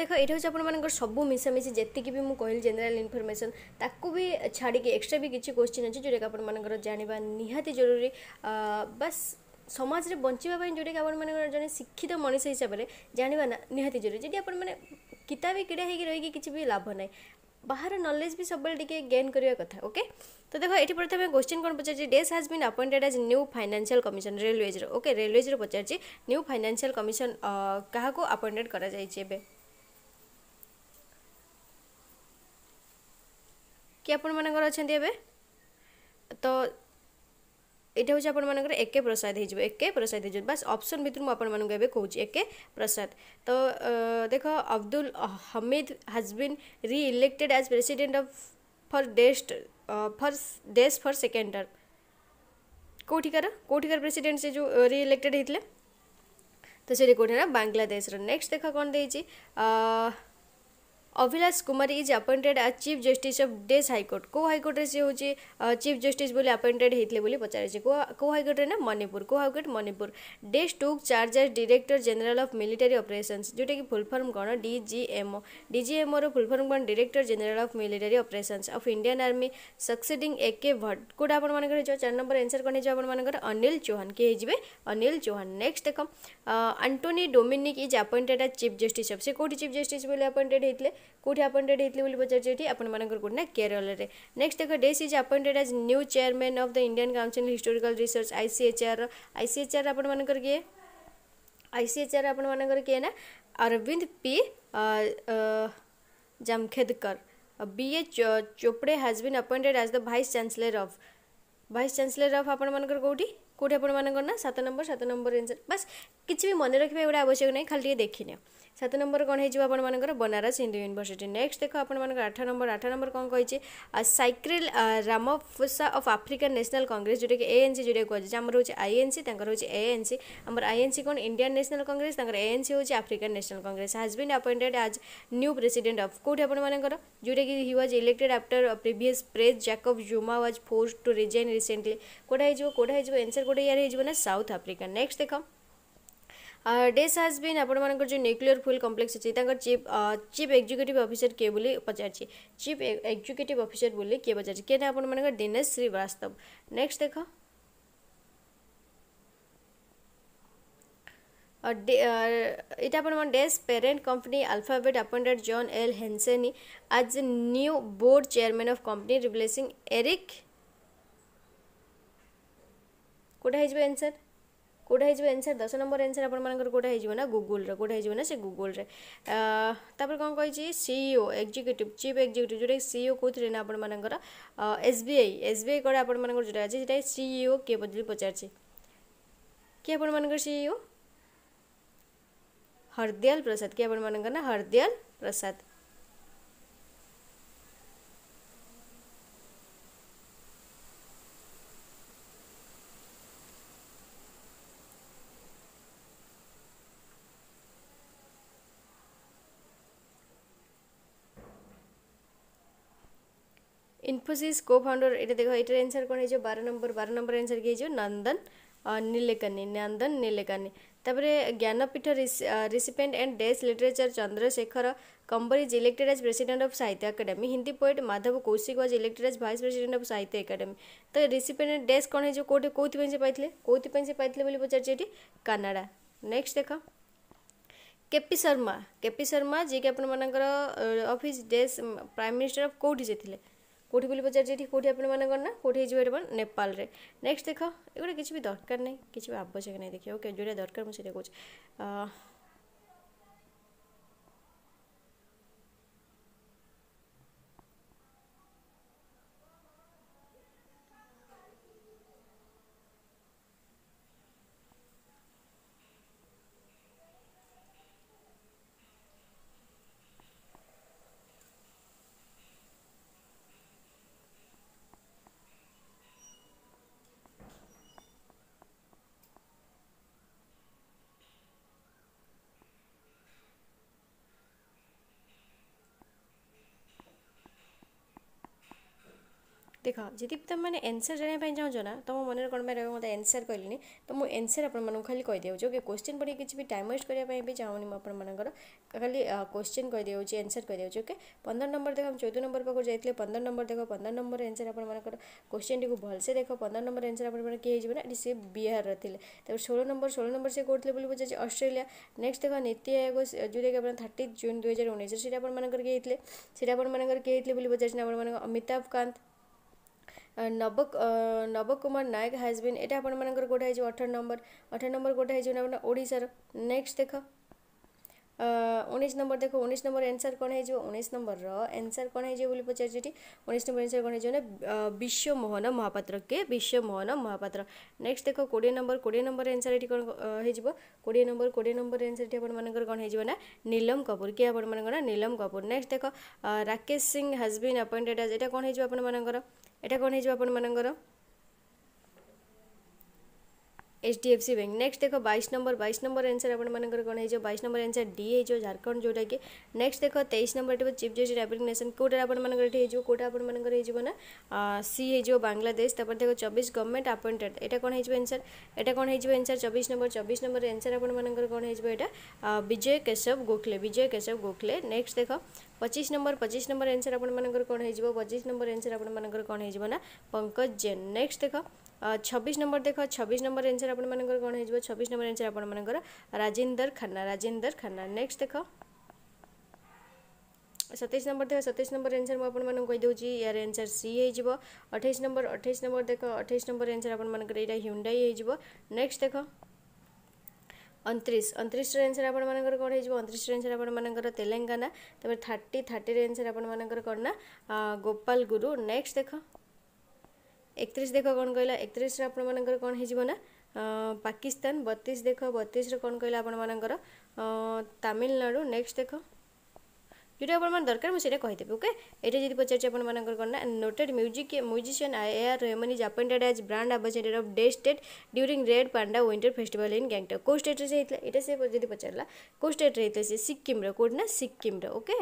দেখ ଏଇଟା ହେଉଛି ଆପଣମାନଙ୍କର ସବୁ ମିଶାମିଶି ଯେତିକି ବି ମୁଁ କହିଲି ଜେନେରାଲ ଇନଫର୍ମେସନ୍ ତାକୁ ବି ଛାଡ଼ିକି ଏକ୍ସଟ୍ରା ବି କିଛି କୋଶ୍ଚିନ୍ ଅଛି ଯେଉଁଟାକି ଆପଣମାନଙ୍କର ଜାଣିବା ନିହାତି ଜରୁରୀ ବାସ୍ ସମାଜରେ ବଞ୍ଚିବା ପାଇଁ ଯେଉଁଟାକି ଆପଣମାନଙ୍କର ଜଣେ ଶିକ୍ଷିତ ମଣିଷ ହିସାବରେ ଜାଣିବା ନିହାତି ଜରୁରୀ ଯଦି ଆପଣମାନେ କିତାବି କିଡ଼ା ହେଇକି ରହିକି କିଛି ବି ଲାଭ ନାହିଁ ବାହାର ନଲେଜ୍ ବି ସବୁବେଳେ ଟିକେ ଗେନ୍ କରିବା କଥା ଓକେ ତ ଦେଖ ଏଠି ପ୍ରଥମେ କ୍ୱେଶ୍ଚିନ୍ କ'ଣ ପଚାରିଛି dash has been appointed as new financial commission ରେଲୱେଜ୍ର okay ରେଲୱେଜ୍ର ପଚାରିଛି ନ୍ୟୁ ଫାଇନାନ୍ସିଆଲ୍ କମିଶନ୍ କାହାକୁ ଆପଏଣ୍ଟେଡ୍ କରାଯାଇଛି ଏବେ कि आपर अच्छा तो यहाँ हूँ आपण मर एके प्रसाद हो प्रसाद हो बास अपसन भितर मुझे एवं एके प्रसाद तो देख Abdul Hamid has been re-elected as president of for डेस्ट for डेस्ट फर सेकेंड टर्म कौटिकार कौटिकार प्रेसीडेट से जो रि इलेक्टेड होते तो सीटी कौटना बांग्लादेश नेक्स्ट देख कौन दे Abhilasha Kumari is appointed as chief justice of days high court कौ हाईकोर्ट सी हूँ चीफ जस्टिस आपइंटेड होते पचार कौ हाइकोर्टे ना मणिपुर कौ high court Manipur days took charge as director general of military operation जोटा कि फुलफर्म कौन डीजीएमओ डीजीएमओ रुलफर्म कौन director general of military operation of Indian army succeed A K Bhatt कौटा आपर चार नंबर एनसर कौन हो अनिल चौहान किए जी अनिल चौहान नेक्स्ट देख Antony Dominic is appointed as chief justice of से कौट चिफ जस्टिस आपइंटेड होते हैं কোটি ଆପଏଣ୍ଟେଡ୍ ହେଇଥିଲେ ବୋଲି ପଚାରିଛି ଆପଣମାନଙ୍କର କୋଉଠି ନା କେରଳରେ ନେକ୍ସଟ ଦେଖ dash is appointed as new chairman of the Indian council historical research ICHR ICHR ଆପଣମାନଙ୍କର କିଏ ଆଇସିଏଚ୍ଆର୍ ଆପଣମାନଙ୍କର କିଏ ନା Arvind P Jamkhedkar B A Chopade has been appointed as the vice chancellor of vice chancellor of ଆପଣମାନଙ୍କର କେଉଁଠି କେଉଁଠି ଆପଣମାନଙ୍କର ନା ସାତ ନମ୍ବର ସାତ ନମ୍ବର ଏନ୍ସର୍ ବାସ୍ କିଛି ବି ମନେ ରଖିବା ଏଗୁଡ଼ା ଆବଶ୍ୟକ ନାହିଁ ଖାଲି ଟିକେ ଦେଖିନିଅ সাত নম্বর কোণ হয়ে আপনার বনারস হিন্দু ইউনিভর্সিটি নেক্সট দেখ আপনার আঠ নম্বর আঠ নম্বর কোণ কী Cyril Ramaphosa of African national congress যেটাকি ANC যেটা কুযাচ্ছে আমার হচ্ছে আইএনসি তাঁর হচ্ছে এএনসি আমার আইএনসি কোণ ইন্ডিয়ান ন্যাশনাল কংগ্রেস তাঁর এএনসি হচ্ছে African national congress has been appointed as new president of କେଉଁଠି ଆପଣମାନଙ୍କର ଯେଉଁଟାକି he was elected after previous pres Jacob Zuma was forced to resign recently କେଉଁଟା ହେଇଯିବ କେଉଁଟା ହେଇଯିବ ଏନ୍ସର୍ ଗୋଟେ ଇୟର୍ ହେଇଯିବ ନା ସାଉଥ୍ ଆଫ୍ରିକା ନେକ୍ସଟ ଦେଖ ଡେସ୍ ହାଜ୍ ବିନ୍ ଆପଣମାନଙ୍କର ଯେଉଁ ନ୍ୟୁକ୍ଲିୟର ଫୁଏଲ୍ କମ୍ପ୍ଲେକ୍ସ ଅଛି ତାଙ୍କର ଚିଫ୍ ଚିଫ୍ ଏକ୍ଜିକ୍ୟୁଟିଭ୍ ଅଫିସର କିଏ ବୋଲି ପଚାରିଛି ଚିଫ୍ ଏକ୍ଜିକ୍ୟୁଟିଭ୍ ଅଫିସର ବୋଲି କିଏ ପଚାରିଛି କିଏଟା ଆପଣମାନଙ୍କର ଦିନେଶ ଶ୍ରୀବାସ୍ତବ ନେକ୍ସଟ ଦେଖ ଏଇଟା ଆପଣମାନେ dash parent company Alphabet appointed John L Hennessy as a new board chairman of company replacing Eric କୋଉଟା ହେଇଯିବ ଆନ୍ସର୍ কোটা হয়ে এনসার দশ নম্বর এনসার আপনার কোটা হয়ে না গুগলর কোটা হয়ে না সে গুগলরে তাপরে কম কী সিইও এক্সিকিউটিভ চিফ এক্সিকিউটিভ যেটা সিইও কোথায় না আপনার এসবিআই এসবিআই কোটা আপনার যেটা আছে সেটা সিইও কে বদলি পচারছে কি আপনার সিইও হরদিয়াল প্রসাদ কি আপনার না হরদিয়াল প্রসাদ इन्फोसिस को फाउंडर এটা দেখো এটার অ্যানসার কোন এই যে 12 নম্বর 12 নম্বর অ্যানসার কি এই যে নন্দন নীলেকানি নন্দন নীলেকানি তারপরে Jnanpith recipient and dress literature Chandrashekhar Kambar is elected as president of Sahitya Akademi Hindi poet Madhav Kaushik was elected as vice president of Sahitya Akademi তো রিসিপেন্ট অ্যান্ড ডেস কোণ হয়েছে কোটি কোথায় সে পাইলে কোথায় সে পাইলে বলে পচারছি এটি কানাডা নেক্সট দেখ K P Sharma K P Sharma যিকি আপনার office dress prime minister of কোটি সে কোটি বুলি পচারছি এটি কোটি আপনার না কোটি হয়ে যাবে নেপালে নেক্সট দেখ এগুলো কিছু বি দরকার নাই কিছু বি আবশ্যক নাই দেখি ওকে যেটা দরকার মু সেটা কହୁছি देख जी तुम एनसर जाना चाहो ना तो मन कौन रहा मतलब एनसर कहल तो मुझे एनसर आपाली कहीदे ओके क्वेश्चन पढ़े किसी भी टाइम वेस्ट करने भी चाहूनी मुझे खाली क्वेश्चन कहीदे एनसर कहीदे ओके पंद्रह नंबर देख चौदह नंबर पाक जाइए पंद्रह नंबर देख पंद्रह नंबर एनसर आपर क्वेश्चन टी भलसे देख पंद्रह नंबर एनसर आपड़ा किए हो ना सी बिहार थे तो षोल नंबर षोह नंबर से कौन थे बुझे अस्ट्रेलिया नेक्स्ट देख नीति आयोग जो देखिए थर्ट जून दुई हजार उन्नीस सीटा आपर किए थे सीटा आपर किए थे बुझे आप अमिताभ कांत ନବ ନବକୁମାର ନାୟକ ହାଜବିନ୍ ଏଇଟା ଆପଣମାନଙ୍କର ଗୋଟେ ହେଇଯିବ ଅଠର ନମ୍ବର ଅଠର ନମ୍ବର ଗୋଟେ ହେଇଯିବ ନା ଓଡ଼ିଶାର ନେକ୍ସଟ ଦେଖ उन्नीस नंबर देख उन्नीस नंबर एनसर कौन है उन्नीस नंबर आंसर कौन है पचार उन्नीस नंबर आंसर कौन है विश्वमोहन महापात्र के विश्वमोहन महापात्र नेक्स्ट देख कोड़े नंबर कोड़े नंबर एनसर ये कौन हो कोड़े नंबर कोड़े नंबर एनसर ये आपर कौन होना नीलम कपूर किए आपना नीलम कपूर नेक्स्ट देख राकेश सिंह हाज अपॉइंटेड एज यहाँ कौन हो आप कौन हो आपर एच सी बैंक नेक्स्ट देख बैश नंबर बैश नंबर एनसर आपर कौन हो बैश नंबर एनसर डी हो झारखंड जोटा कि नेक्स्ट देख तेईस नंबर चीफ जस्टिस एप्लिकेसन कौटा आपर हो आपर ना सी हो बांग्लादेश देख चबीस गवर्नमेंट अपॉइंटेड एटा कौन एनसर एटा कौन एनसर चबीस नंबर चबीस नंबर एनसर आपर कौन हो विजय केशव गोखले विजय केशव गोखले नेक्स्ट देख पचिश नंबर पचिश नंबर एनसर आपर कौन हो पचिश नंबर एनसर आपर कौन हो पंकज जैन नेक्स्ट देख छब्बीस नंबर देख छब्बीस नंबर एनसर आपर कौन हो छब्बीस नंबर एनसर आपर राजेन्दर खान्ना राजेन्दर खान्ना नेक्स्ट देख सतैश नंबर देख सतैश नंबर एनसर मुझे कहीदे यार एनसर सी हो अठाईस नंबर अठाई नंबर देख अठाई नंबर एनसर आपर यहाँ ह्यूंडाई नेक्स्ट देख ଅଣତିରିଶ ଅଣତିରିଶର एनसर आपर କ'ଣ ହେଇଯିବ ଅଣତିରିଶର ଏନ୍ସର୍ ଆପଣମାନଙ୍କର ତେଲେଙ୍ଗାନା ତାପରେ ଥାର୍ଟି ଥାର୍ଟିର ଏନ୍ସର୍ ଆପଣମାନଙ୍କର କ'ଣ ନା ଗୋପାଲ ଗୁରୁ ନେକ୍ସଟ ଦେଖ একত্রিশ দেখ কোণ কহিলা একত্রিশর আপনার কোণ হয়ে না পাকিস্তান বতিশ দেখ বতিশর কোণ কহিলা আপনার তামিলনাড়ু নেক্সট দেখ যেটা আপনার দরকার মু সেটা কহিদেবি ওকে এটা যদি পচারছি আপনার কোণ না noted music musician A R Rahman is appointed as brand ambassador of the state during red panda winter festival in Gangtok কেউ স্টেট্রে সে এটা সে যদি পচারা কেউ স্টেট্রে সে সিকিম্র কোড না সিকিম্র ওকে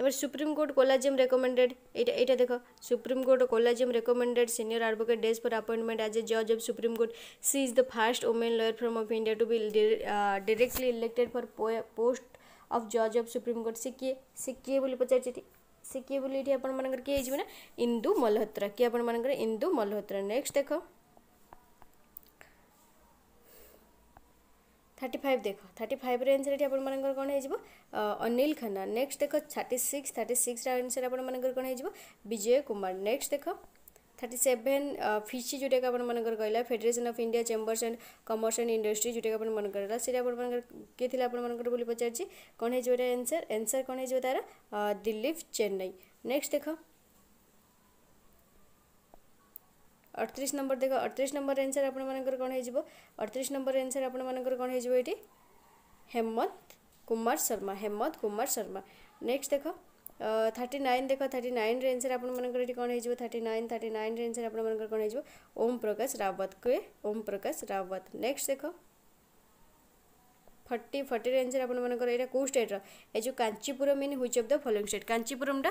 तपर सुप्रीम कोर्ट कोलाजियम रेकमेंडेड ये देख supreme court collegium recommended senior advocate days for appointment as a जज of supreme court C is the first woman lawyer from of India to be directly elected for post of जज of supreme court सी किए सी किए बोली पचार सी किए बोली आपर किए इंदु मल्होत्रा किए आपर इंदु मल्होत्रा नेक्स्ट देख থার্টি ফাইভ দেখ থার্টি ফাইভ রেঞ্জরে এটি আপনার কোণ হয়ে অনিল খান্না নেক্সট দেখ থার্টি সিক্স থার্টি সিক্স রেঞ্জরে আপনার কোণ হয়ে বিজয় কুমার নেক্সট দেখ থার্টি সেভেন ফিচি যেটাকে আপনার কহিলা federation of India chambers and commerce and industry যেটাকে আপনার কহিলা সেটা আপনার কে লা আপনার বলে পচারছি কোণ হয়ে এনসর এনসর কোণ হয়ে তার দিলীপ চেন্নাই নেক্সট দেখ ଅଠତିରିଶ ନମ୍ବର ଦେଖ ଅଠତିରିଶ ନମ୍ବର ଏନ୍ସର୍ ଆପଣମାନଙ୍କର କ'ଣ ହେଇଯିବ ଅଠତିରିଶ ନମ୍ବର ଏନ୍ସର୍ ଆପଣମାନଙ୍କର କ'ଣ ହେଇଯିବ ଏଠି ହେମନ୍ତ କୁମାର ଶର୍ମା ହେମନ୍ତ କୁମାର ଶର୍ମା ନେକ୍ସଟ ଦେଖ থার্টি নাইন দেখ থার্টি নাইন রেঞ্জের আপনার এটি কোণ হয়ে থার্টি নাইন থার্টি নাইন রেঞ্জের আপনার কোণ হয়ে ওম প্রকাশ রাওয়াত কে ওম প্রকাশ রাওয়াত নেক্সট দেখ ফর্টি ফর্টি রেঞ্জের আপনার এটা কেউ স্টেট্র এই যে Kanchipuram in which of the following state কাঞ্চিপুরমটা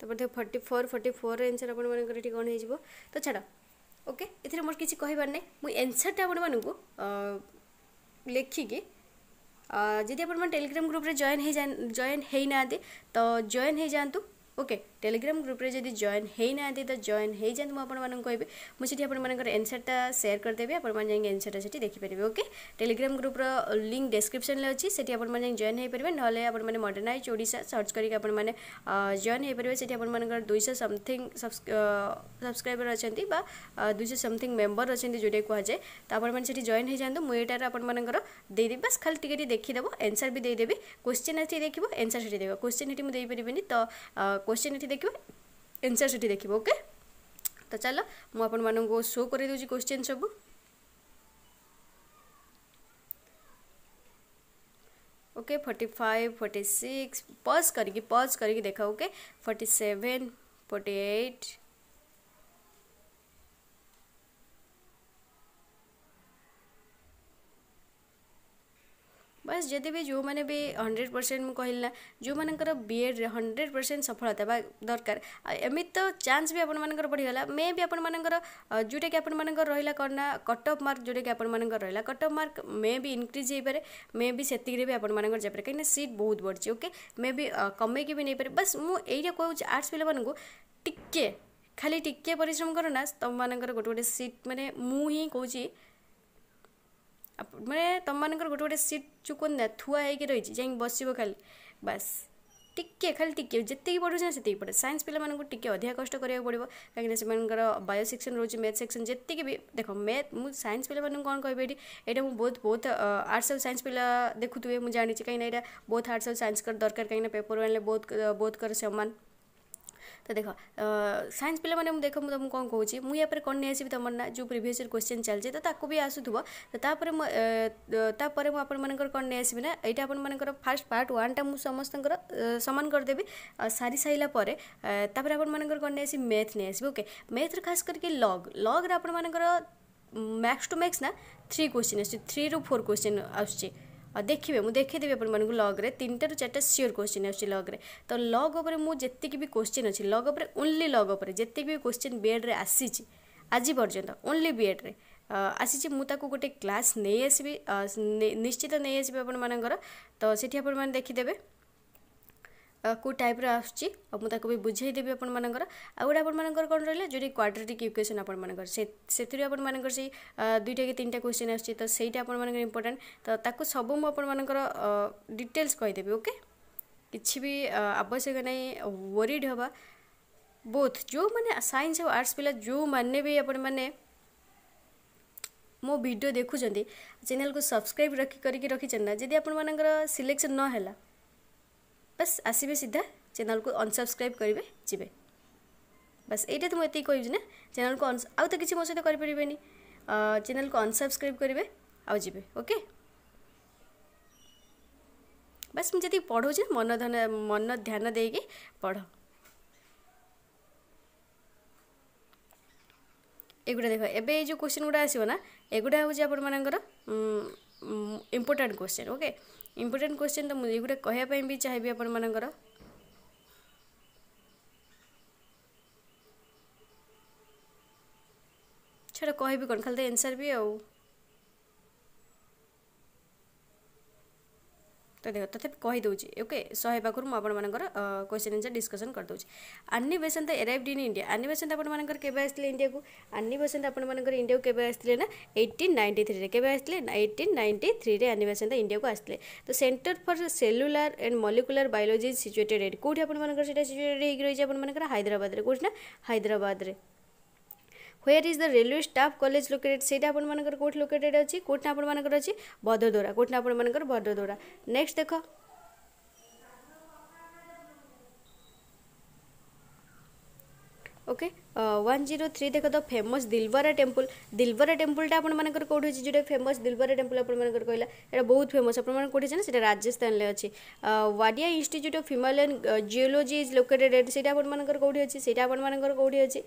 তারপরে দেখো forty four forty four answer আপনার এটি কম হয়ে যাব তো ছাড় ওকে এতে মোট কিছু কহবার না মু এনসরটা আপনার লেখিকি যদি আপনার টেলিগ্রাম গ্রুপে জয়েন হয়ে জয়েন হয়ে না তো জয়েন হয়ে যাতে ওকে টেলিগ্রাম গ্রুপে যদি জয়েন হয়ে না তো জয়েন হয়ে যাতে মু আপনার কবি মু সেটি আপনার এনসরটা সেয়ার করেদেবি আপনার যাই এনসরটা সেটি দেখিপারে ওকে টেলিগ্রাম গ্রুপর লিঙ্ক ডেসক্রিপশন অছি সেটি আপনার যাই জয়েন হয়ে পারবে নহলে আপনার মডর্নাইজ ওড়শা সর্চ করি আপনার জয়েন হয়ে পারবে সেটি আপনার দুইশহ সমথিং সবসক্রাইবর অনেক বা দুইশহ সমথিং মেম্বর অনেক যেটা কুহযায় তো আপনার সেটি জয়েন হয়ে যাতে মু এটার আপনার ଦେଇଦେବି ବାସ୍ ଖାଲି ଟିକେ ଟିକେ ଦେଖିଦେବ ଏନ୍ସର୍ ବି ଦେଇଦେବି କୋଶ୍ଚିନ୍ ଏଠି ଦେଖିବ ଏନ୍ସର୍ ସେଠି ଦେବ କୋଶ୍ଚିନ୍ ଏଠି ମୁଁ ଦେଇପାରିବିନି ତ क्वेश्चन ये देखिए एनसर से देखिए ओके तो चल मुझे शो कर क्वेश्चन सब okay forty five forty six pause करके पज करके देख okay forty seven forty eight ବାସ୍ ଯେତେବି ଯେଉଁମାନେ ବି ହଣ୍ଡ୍ରେଡ଼ ପରସେଣ୍ଟ ମୁଁ କହିଲି ନା ଯେଉଁମାନଙ୍କର ବିଏଡ଼୍ରେ ହଣ୍ଡ୍ରେଡ଼ ପରସେଣ୍ଟ ସଫଳତା ବା ଦରକାର ଏମିତି ତ ଚାନ୍ସ ବି ଆପଣମାନଙ୍କର ବଢ଼ିଗଲା ମେ ବି ଆପଣମାନଙ୍କର ଯେଉଁଟାକି ଆପଣମାନଙ୍କର ରହିଲା କ'ଣ ନା କଟ୍ ଅଫ୍ ମାର୍କ ଯେଉଁଟାକି ଆପଣମାନଙ୍କର ରହିଲା cut off mark may be increase ହେଇପାରେ ମେ ବି ସେତିକିରେ ବି ଆପଣମାନଙ୍କର ଯାଇପାରେ କାହିଁକିନା ସିଟ୍ ବହୁତ ବଢ଼ିଛି ଓକେ ମେ ବି କମେଇକି ବି ନେଇପାରେ ବାସ୍ ମୁଁ ଏଇଟା କହୁଛି ଆର୍ଟ୍ସ ପିଲାମାନଙ୍କୁ ଟିକେ ଖାଲି ଟିକେ ପରିଶ୍ରମ କର ନା ତୁମମାନଙ୍କର ଗୋଟେ ଗୋଟେ ସିଟ୍ ମାନେ ମୁଁ ହିଁ କହୁଛି मैंने तुम मानक गोटे गोटे सीट चुक थुआ है रही जा बस खाली बास टे खाली टिके जितक पढ़ू से पढ़े सैंस पे टे अधिक कष्ट पड़ो कहीं से बायो सेक्शन रोज मैथ सेक्शन जितकी भी देख मैथ मुझ सैंस पे कौन कहे ये मुझे बहुत बहुत आर्ट्स अफ सैंस पे देखु मुझे जानी कहीं बहुत आर्ट्स अफ सैंस दरकार कहीं पेपर आने बहुत बहुत कर सामान ତ ଦେଖ ସାଇନ୍ସ ପିଲାମାନେ ମୁଁ ଦେଖ ମୁଁ ତୁମକୁ କ'ଣ କହୁଛି ମୁଁ ୟା ପରେ କ'ଣ ନେଇଆସିବି ତୁମର ନା ଯେଉଁ ପ୍ରିଭିୟସ୍ ଇୟର୍ କ୍ୱେଶ୍ଚିନ୍ ଚାଲିଛି ତ ତାକୁ ବି ଆସୁଥିବ ତ ତାପରେ ମୁଁ ତାପରେ ମୁଁ ଆପଣମାନଙ୍କର କ'ଣ ନେଇଆସିବି ନା ଏଇଟା ଆପଣମାନଙ୍କର ଫାର୍ଷ୍ଟ ପାର୍ଟ ୱାନ୍ଟା ମୁଁ ସମସ୍ତଙ୍କର ସମାନ କରିଦେବି ସାରି ସାରିଲା ପରେ ତାପରେ ଆପଣମାନଙ୍କର କ'ଣ ନେଇଆସିବି ମ୍ୟାଥ୍ ନେଇଆସିବି ଓକେ ମ୍ୟାଥ୍ରେ ଖାସ୍ କରିକି ଲଗ୍ ଲଗ୍ରେ ଆପଣମାନଙ୍କର ମ୍ୟାକ୍ସ ଟୁ ମ୍ୟାକ୍ସ ନା ଥ୍ରୀ କୋଶ୍ଚିନ୍ ଆସୁଛି ଥ୍ରୀରୁ ଫୋର୍ କୋଶ୍ଚିନ୍ ଆସୁଛି अब देखियो म देखिदेबि आउनु लग्रे तिनटा चारटा सियो क्वि आउँछ लग्रे त लग्रे म जतिकि क्वेसन अलिक लग्रे ओन्ली लग्रे जतिकि क्वेस्च्चिन् विएड्रे आसी आज पर्थ्यन्त ओन्ली विएड्र आइस म गएस निश्चित आपिदेबे କେଉଁ ଟାଇପ୍ର ଆସୁଛି ଆଉ ମୁଁ ତାକୁ ବି ବୁଝେଇଦେବି ଆପଣମାନଙ୍କର ଆଉ ଗୋଟେ ଆପଣମାନଙ୍କର କ'ଣ ରହିଲା ଯେଉଁଠି କ୍ୱାଡ୍ରାଟିକ୍ ଇକ୍ୱେସନ୍ ଆପଣମାନଙ୍କର ସେଥିରୁ ଆପଣମାନଙ୍କର ସେଇ ଦୁଇଟା କି ତିନିଟା କ୍ୱେଶ୍ଚିନ୍ ଆସୁଛି ତ ସେଇଟା ଆପଣମାନଙ୍କର ଇମ୍ପୋର୍ଟାଣ୍ଟ ତ ତାକୁ ସବୁ ମୁଁ ଆପଣମାନଙ୍କର ଡିଟେଲ୍ସ କହିଦେବି ଓକେ କିଛି ବି ଆବଶ୍ୟକ ନାହିଁ ୱରିଡ଼୍ ହେବା ବୋଥ୍ ଯେଉଁମାନେ ସାଇନ୍ସ ଆଉ ଆର୍ଟ୍ସ ପିଲା ଯେଉଁମାନେ ବି ଆପଣମାନେ ମୋ ଭିଡ଼ିଓ ଦେଖୁଛନ୍ତି ଚ୍ୟାନେଲ୍କୁ ସବସ୍କ୍ରାଇବ୍ ରଖି କରିକି ରଖିଛନ୍ତି ନା ଯଦି ଆପଣମାନଙ୍କର ସିଲେକ୍ସନ୍ ନ ହେଲା ବାସ୍ ଆସିବେ ସିଧା ଚ୍ୟାନେଲ୍କୁ ଅନସବସ୍କ୍ରାଇବ୍ କରିବେ ଯିବେ ବାସ୍ ଏଇଟା ତ ମୁଁ ଏତିକି କହିବି ନା ଚ୍ୟାନେଲ୍କୁ ଆଉ ତ କିଛି ମୋ ସହିତ କରିପାରିବେନି ଚ୍ୟାନେଲ୍କୁ ଅନସବସ୍କ୍ରାଇବ୍ କରିବେ ଆଉ ଯିବେ ଓକେ ବାସ୍ ମୁଁ ଯେତିକି ପଢ଼ଉଛି ମନ ଧ୍ୟାନ ମନ ଧ୍ୟାନ ଦେଇକି ପଢ଼ ଏଗୁଡ଼ା ଦେଖ ଏବେ ଏଇ ଯେଉଁ କୋଶ୍ଚିନ୍ ଗୁଡ଼ା ଆସିବ ନା ଏଗୁଡ଼ା ହେଉଛି ଆପଣମାନଙ୍କର important question okay important question ତ ମୁଁ ଏଗୁଡ଼ା କହିବା ପାଇଁ ବି ଚାହିଁବି ଆପଣମାନଙ୍କର ଛାଡ଼ କହିବି କ'ଣ ଖାଲି ତ ଏନ୍ସର୍ ବି ଆଉ ତ ଦେଖ ତଥାପି କହିଦେଉଛି ଓକେ ଶହେ ପାଖରୁ ମୁଁ ଆପଣମାନଙ୍କର କ୍ୱେଶ୍ଚିନ୍ ଆନ୍ସର୍ ଡିସ୍କସନ୍ କରିଦେଉଛି ଆନି ବେସନ୍ତ ଏରାଇଭ୍ଡ ଇନ୍ ଇଣ୍ଡିଆ ଆନି ବେସନ୍ତ ଆପଣମାନଙ୍କର କେବେ ଆସିଥିଲେ ଇଣ୍ଡିଆକୁ ଆନି ବେସନ୍ତ ଆପଣମାନଙ୍କର ଇଣ୍ଡିଆକୁ କେବେ ଆସିଥିଲେ ନା ଏଇଟିନ୍ ନାଇଣ୍ଟି ଥ୍ରୀରେ କେବେ ଆସିଥିଲେ ଏଇଟିନ୍ ନାଇଣ୍ଟି ଥ୍ରୀରେ ଆନି ବେସନ୍ତ ଇଣ୍ଡିଆକୁ ଆସିଥିଲେ ତ centre for cellular and molecular biology situated କେଉଁଠି ଆପଣମାନଙ୍କର ସେଇଟା ସିଚୁଏଟେଡ୍ ହେଇକି ରହିଛି ଆପଣମାନଙ୍କର ହାଇଦ୍ରାବାଦରେ କେଉଁଠି ନା ହାଇଦ୍ରାବାଦରେ where is the railway staff college located সেইটা আপনার কোটি লোকেটেড অছি কোটি আপনার অছি বদদোরা কোটি আপনার বদদোরা নেক্সট দেখ ওকে ୱାନ୍ ଜିରୋ ଥ୍ରୀ ଦେଖ ତ ଫେମସ୍ ଦିଲବରା ଟେମ୍ପଲ୍ ଦିଲବରା ଟେମ୍ପଲ୍ଟା ଆପଣମାନଙ୍କର କେଉଁଠି ଅଛି ଯେଉଁଟା ଫେମସ୍ ଦିଲବରା ଟେମ୍ପଲ୍ ଆପଣମାନଙ୍କର କହିଲା ଏଇଟା ବହୁତ ଫେମସ୍ ଆପଣମାନେ କେଉଁଠି ଅଛି ନା ସେଇଟା ରାଜସ୍ଥାନରେ ଅଛି Wadia institute of Himalayan geology is located at ସେଇଟା ଆପଣମାନଙ୍କର କେଉଁଠି ଅଛି ସେଇଟା ଆପଣମାନଙ୍କର କେଉଁଠି ଅଛି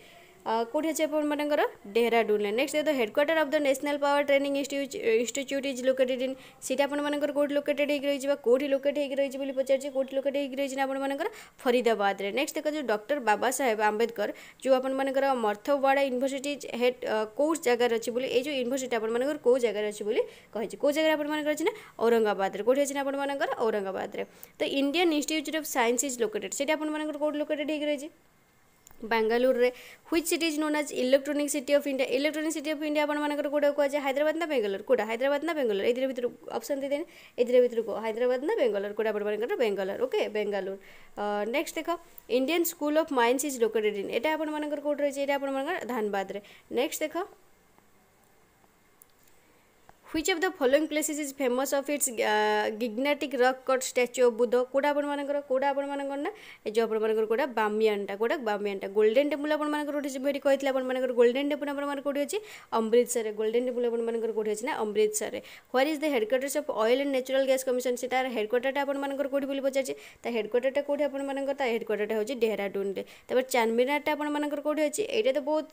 କେଉଁଠି ଅଛି ଆପଣମାନଙ୍କର ଡେହରାଡୁନରେ ନେକ୍ସଟ ଦେଖ headquarter of the national power training institute is located in ସେଇଟା ଆପଣମାନଙ୍କର କେଉଁଠି ଲୋକେଟେଡ୍ ହେଇକି ରହିଯିବ କେଉଁଠି ଲୋକେଟ୍ ହେଇକି ରହିଛି ବୋଲି ପଚାରୁଛି କେଉଁଠି ଲୋକେଟ୍ ହେଇକି ରହିଛି ଆପଣମାନଙ୍କର ଫରିଦାବାଦରେ ନେକ୍ସଟ ଦେଖ ଯେଉଁ ଡକ୍ଟର ବାବା ସାହେବ ଆମ୍ବେଦକର ଯେଉଁ ଆପଣ ଆପଣମାନଙ୍କର ମର୍ଥୱାଡ଼ା ୟୁନିଭର୍ସିଟି ହେଡ୍ କେଉଁ ଜାଗାରେ ଅଛି ବୋଲି ଏଇ ଯେଉଁ ୟୁନିଭର୍ସିଟି ଆପଣମାନଙ୍କର କେଉଁ ଜାଗାରେ ଅଛି ବୋଲି କହିଛି କେଉଁ ଜାଗାରେ ଆପଣମାନଙ୍କର ଅଛି ନା ଔରଙ୍ଗାବାଦରେ କେଉଁଠି ଅଛି ନା ଆପଣମାନଙ୍କର ଔରଙ୍ଗାବାଦରେ ତ Indian institute of science is located ସେଠି ଆପଣମାନଙ୍କର କେଉଁଠି ଲୋକେଟେଡ୍ ହେଇକି ରହିଛି ବାଙ୍ଗାଲୁରୁରେ which city is known as electronic city of India electronic city of India ଆପଣମାନଙ୍କର କେଉଁଟା କୁହାଯାଏ ହାଇଦ୍ରାବାଦ ନା ବେଙ୍ଗାଲୋର କେଉଁଟା ହାଇଦ୍ରାବାଦ ନା ବେଙ୍ଗାଲୋର ଏଇଥିରେ ଭିତରୁ ଅପସନ୍ ଦେଇଦେନି ଏଇଥିରେ ଭିତରୁ କୁହ ହାଇଦ୍ରାବାଦ ନା ବେଙ୍ଗାଲୋର କେଉଁଟା ଆପଣମାନଙ୍କର ବେଙ୍ଗାଲୋର ଓକେ ବେଙ୍ଗାଲୋର ନେକ୍ସଟ ଦେଖ Indian school of mines is located in ଏଇଟା ଆପଣମାନଙ୍କର କେଉଁଠି ରହିଛି ଏଇଟା ଆପଣମାନଙ୍କର ଧାନବାଦରେ ନେକ୍ସଟ ଦେଖ which of the following places is famous of its uh, gignatic rock cut statue of buddha କୋଉଟା ଆପଣମାନଙ୍କର କୋଉଟା ଆପଣମାନଙ୍କର ନା ଏ ଯେଉଁ ଆପଣମାନଙ୍କର କୋଉଟା ବାମିଆନଟା କୋଉଟା ବାମିଆନଟା ଗୋଲ୍ଡେନ୍ ଟେମ୍ପଲ୍ ଆପଣମାନଙ୍କର ଗୋଟେ ଏଠି କହିଥିଲେ ଆପଣମାନଙ୍କର ଗୋଲ୍ଡେନ୍ ଟେମ୍ପଲ୍ ଆପଣମାନଙ୍କର କୋଉଠି ଅଛି ଅମୃତସରରେ ଗୋଲ୍ଡେନ୍ ଟେମ୍ପଲ୍ ଆପଣମାନଙ୍କର କୋଉଠି ଅଛି ନା ଅମୃତସରରେ what is the headquarters of oil and natural gas commission ସେ ତାର ହେଡ଼କ୍ୱାର୍ଟର୍ଟା ଆପଣମାନଙ୍କର କୋଉଠି ବୋଲି ପଚାରିଛି ତା ହେଡ଼କ୍ୱାର୍ଟର୍ଟା କୋଉଠି ଆପଣମାନଙ୍କର ତା ହେଡ଼କ୍ୱାର୍ଟର୍ଟା ହେଉଛି ଡେହରାଡୁନରେ ତାପରେ ଚାନ୍ମିନାରଟା ଆପଣମାନଙ୍କର କୋଉଠି ଅଛି ଏଇଟା ତ ବହୁତ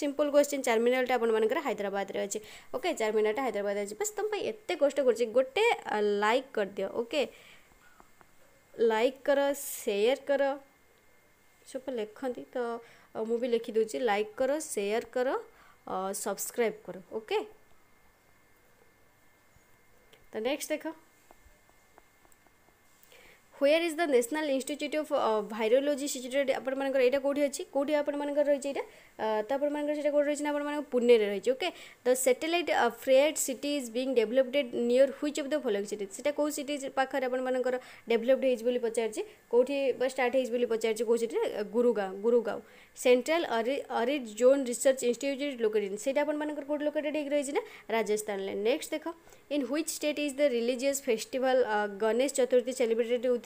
ସିମ୍ପଲ୍ କ୍ୱେଶ୍ଚିନ୍ ଚାର୍ମିନାଲ୍ଟା ଆପଣମାନଙ୍କର ହାଇଦ୍ରାବାଦରେ ଅଛି ଓକେ ଚାର୍ମିନାଲ୍ଟା ହାଇଦ୍ରାବାଦରେ ଅଛି ବାସ୍ ତୁମ ପାଇଁ ଏତେ କଷ୍ଟ କରୁଛି ଗୋଟେ ଲାଇକ୍ କରିଦିଅ ଓକେ ଲାଇକ୍ କର ସେୟାର କର ସବୁ ଲେଖନ୍ତି ତ ମୁଁ ବି ଲେଖିଦେଉଛି ଲାଇକ୍ କର ସେୟାର କର ସବସ୍କ୍ରାଇବ୍ କର ଓକେ ତ ନେକ୍ସଟ ଦେଖ where is the national institute of virology situated আপনার এটা কোটি অছি কোটি আপনার রয়েছে এটা पुणे रही है okay the satellite freight city is being developed near which of the following city से कौ सीट पाखे आपर डेभलपड हो पचार स्टार्ट हो पचार गुरुगा Gurgaon central arid zone research institute located से आपर कौट लोकेटेड रही ना राजस्थान में नेक्स्ट देख in which state is the religious festival Ganesh Chaturthi celebrated उ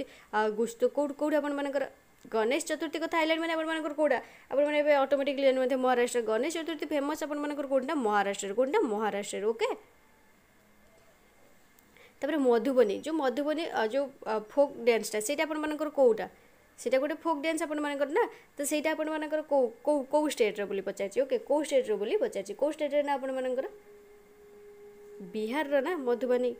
गुस्त कौट कौट आपर গণেশ চতুর্থী কথা আইলেন মানে আপনার কোটা আপনার এবে অটোমেটিকলি জানি মহারাষ্ট্র গণেশ চতুর্থী ফেমস আপনার কোনটা মহারাষ্ট্রের কোনটা মহারাষ্ট্রের ওকে তাপরে মধুবনী যে মধুবনী যে ফোক ড্যান্সটা সেইটা আপনার কোটা সেটা গোটে ফোক ড্যান্স আপনার না তো সেইটা আপনার কেউ স্টেট্র বলে পচারছি ওকে কেউ স্টেট্র বলে পচারছি কেউ স্টেট্রে না আপনার বিহারর না মধুবনী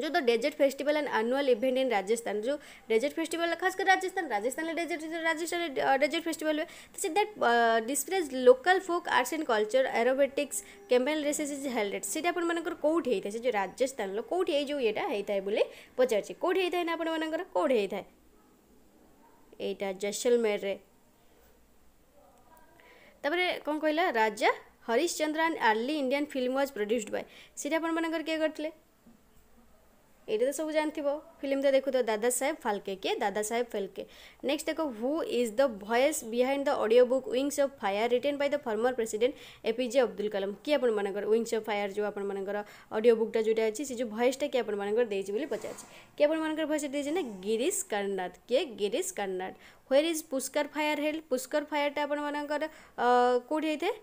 जो तो desert festival and annual event in Rajasthan जो डेजर्ट फेस्टिवल खासकर Rajasthan Rajasthan desert Rajasthan desert festival हुए तो सी that displays local folk arts and culture acrobatics camel races is held seat आपर कौटी जो राजस्थान कौटी है जो ये होता है पचार कौटी ना आपर कौटी यहाँ जैसलमेर तापर कौन कहला Raja Harish Chandra and early Indian film was produced by सीटा आपर किए करते ଏଇଟା ତ ସବୁ ଜାଣିଥିବ ଫିଲ୍ମରେ ଦେଖୁଥିବ ଦାଦା ସାହେବ ଫାଲକେ କିଏ ଦାଦା ସାହେବ ଫେଲକେ ନେକ୍ସଟ ଦେଖ who is the voice behind the audio book wings of fire written by the former president APJ Abdul Kalam କିଏ ଆପଣମାନଙ୍କର ୱିଙ୍ଗସ୍ ଅଫ୍ ଫାୟାର ଯେଉଁ ଆପଣମାନଙ୍କର ଅଡ଼ିଓ ବୁକ୍ଟା ଯେଉଁଟା ଅଛି ସେ ଯେଉଁ ଭଏସ୍ଟା କିଏ ଆପଣମାନଙ୍କର ଦେଇଛି ବୋଲି ପଚାରିଛି କିଏ ଆପଣମାନଙ୍କର ଭଏସ୍ ଦେଇଛି ନା ଗିରିଶ କାର୍ନାଟ କିଏ Girish Karnad where is Pushkar fair held Pushkar ଫାୟାରଟା ଆପଣମାନଙ୍କର କେଉଁଠି ହେଇଥାଏ